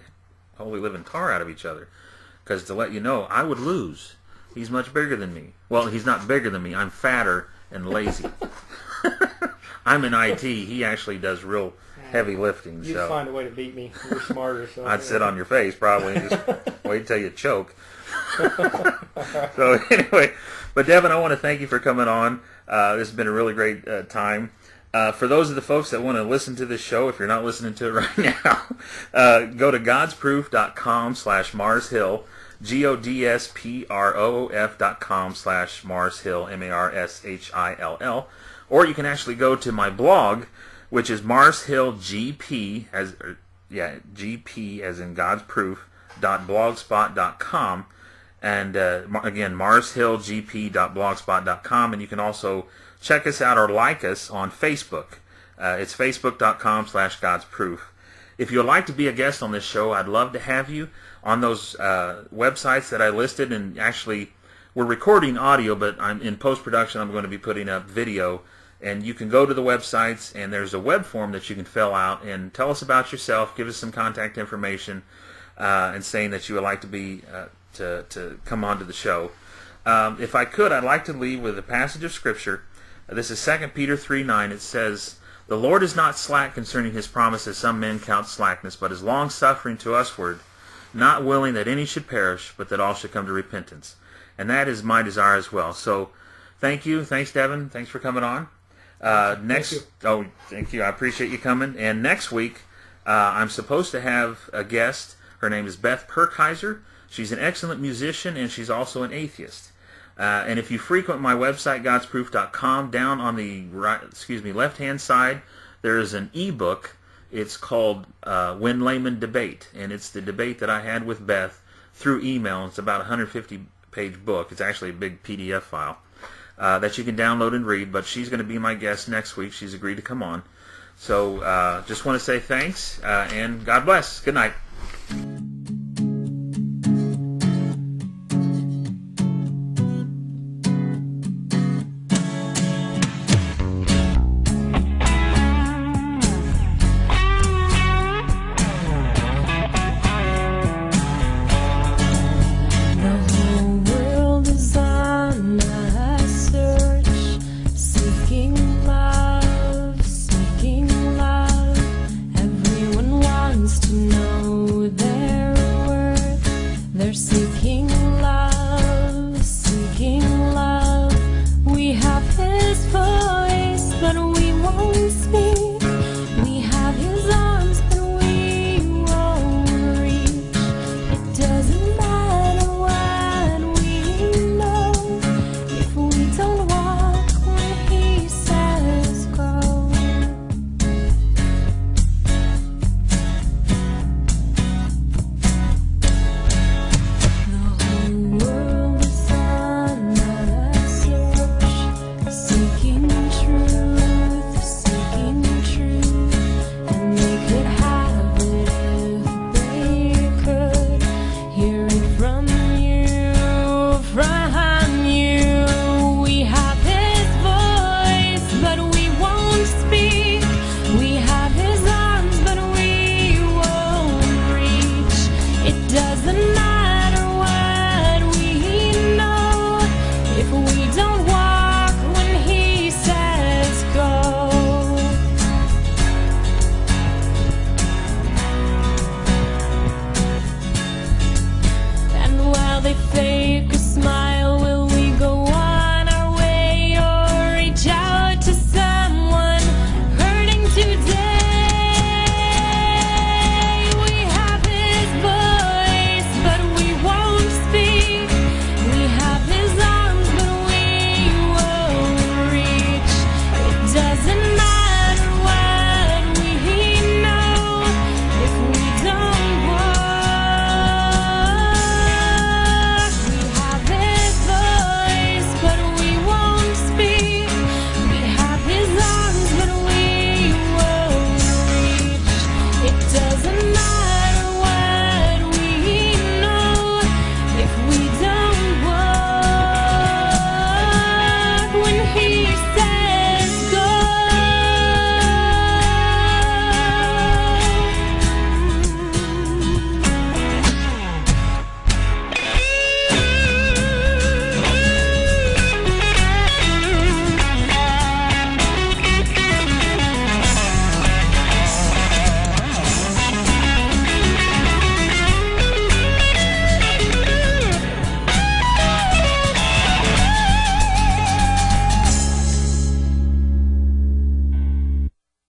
holy living tar out of each other. Because to let you know, I would lose. He's much bigger than me. Well, he's not bigger than me. I'm fatter and lazy. I'm in IT. He actually does real heavy lifting. You'd so find a way to beat me. You're smarter. So I'd sit on your face probably and just wait till you choke. so anyway, but Devin, I want to thank you for coming on. Uh, this has been a really great uh, time. Uh, for those of the folks that want to listen to this show, if you're not listening to it right now, uh, go to godsproof.com slash Mars Hill, G-O-D-S-P-R-O-O-F dot com slash Mars Hill, M-A-R-S-H-I-L-L. Or you can actually go to my blog, which is Mars Hill GP, as, or, yeah, GP as in God's Proof, dot blogspot.com. And uh, again, marshillgp.blogspot.com. And you can also check us out or like us on Facebook. Uh, it's facebook.com slash God's Proof. If you'd like to be a guest on this show, I'd love to have you on those uh, websites that I listed. And actually, we're recording audio, but I'm in post production. I'm going to be putting up video, and you can go to the websites, and there's a web form that you can fill out and tell us about yourself, give us some contact information, uh, and saying that you would like to be uh, to to come on to the show. Um, if I could, I'd like to leave with a passage of scripture. This is 2 Peter 3 9. It says, The Lord is not slack concerning his promise, as some men count slackness, but is long suffering to usward, not willing that any should perish, but that all should come to repentance. And that is my desire as well. So thank you. Thanks, Devin. Thanks for coming on. Uh, next, thank oh, thank you. I appreciate you coming. And next week, uh, I'm supposed to have a guest. Her name is Beth Perkheiser. She's an excellent musician and she's also an atheist. Uh, and if you frequent my website, godsproof.com, down on the right, excuse me, left-hand side, there is an ebook. It's called uh, When Layman Debate, and it's the debate that I had with Beth through email. It's about 150 page book. It's actually a big PDF file uh, that you can download and read. But she's going to be my guest next week. She's agreed to come on. So uh, just want to say thanks uh, and God bless. Good night.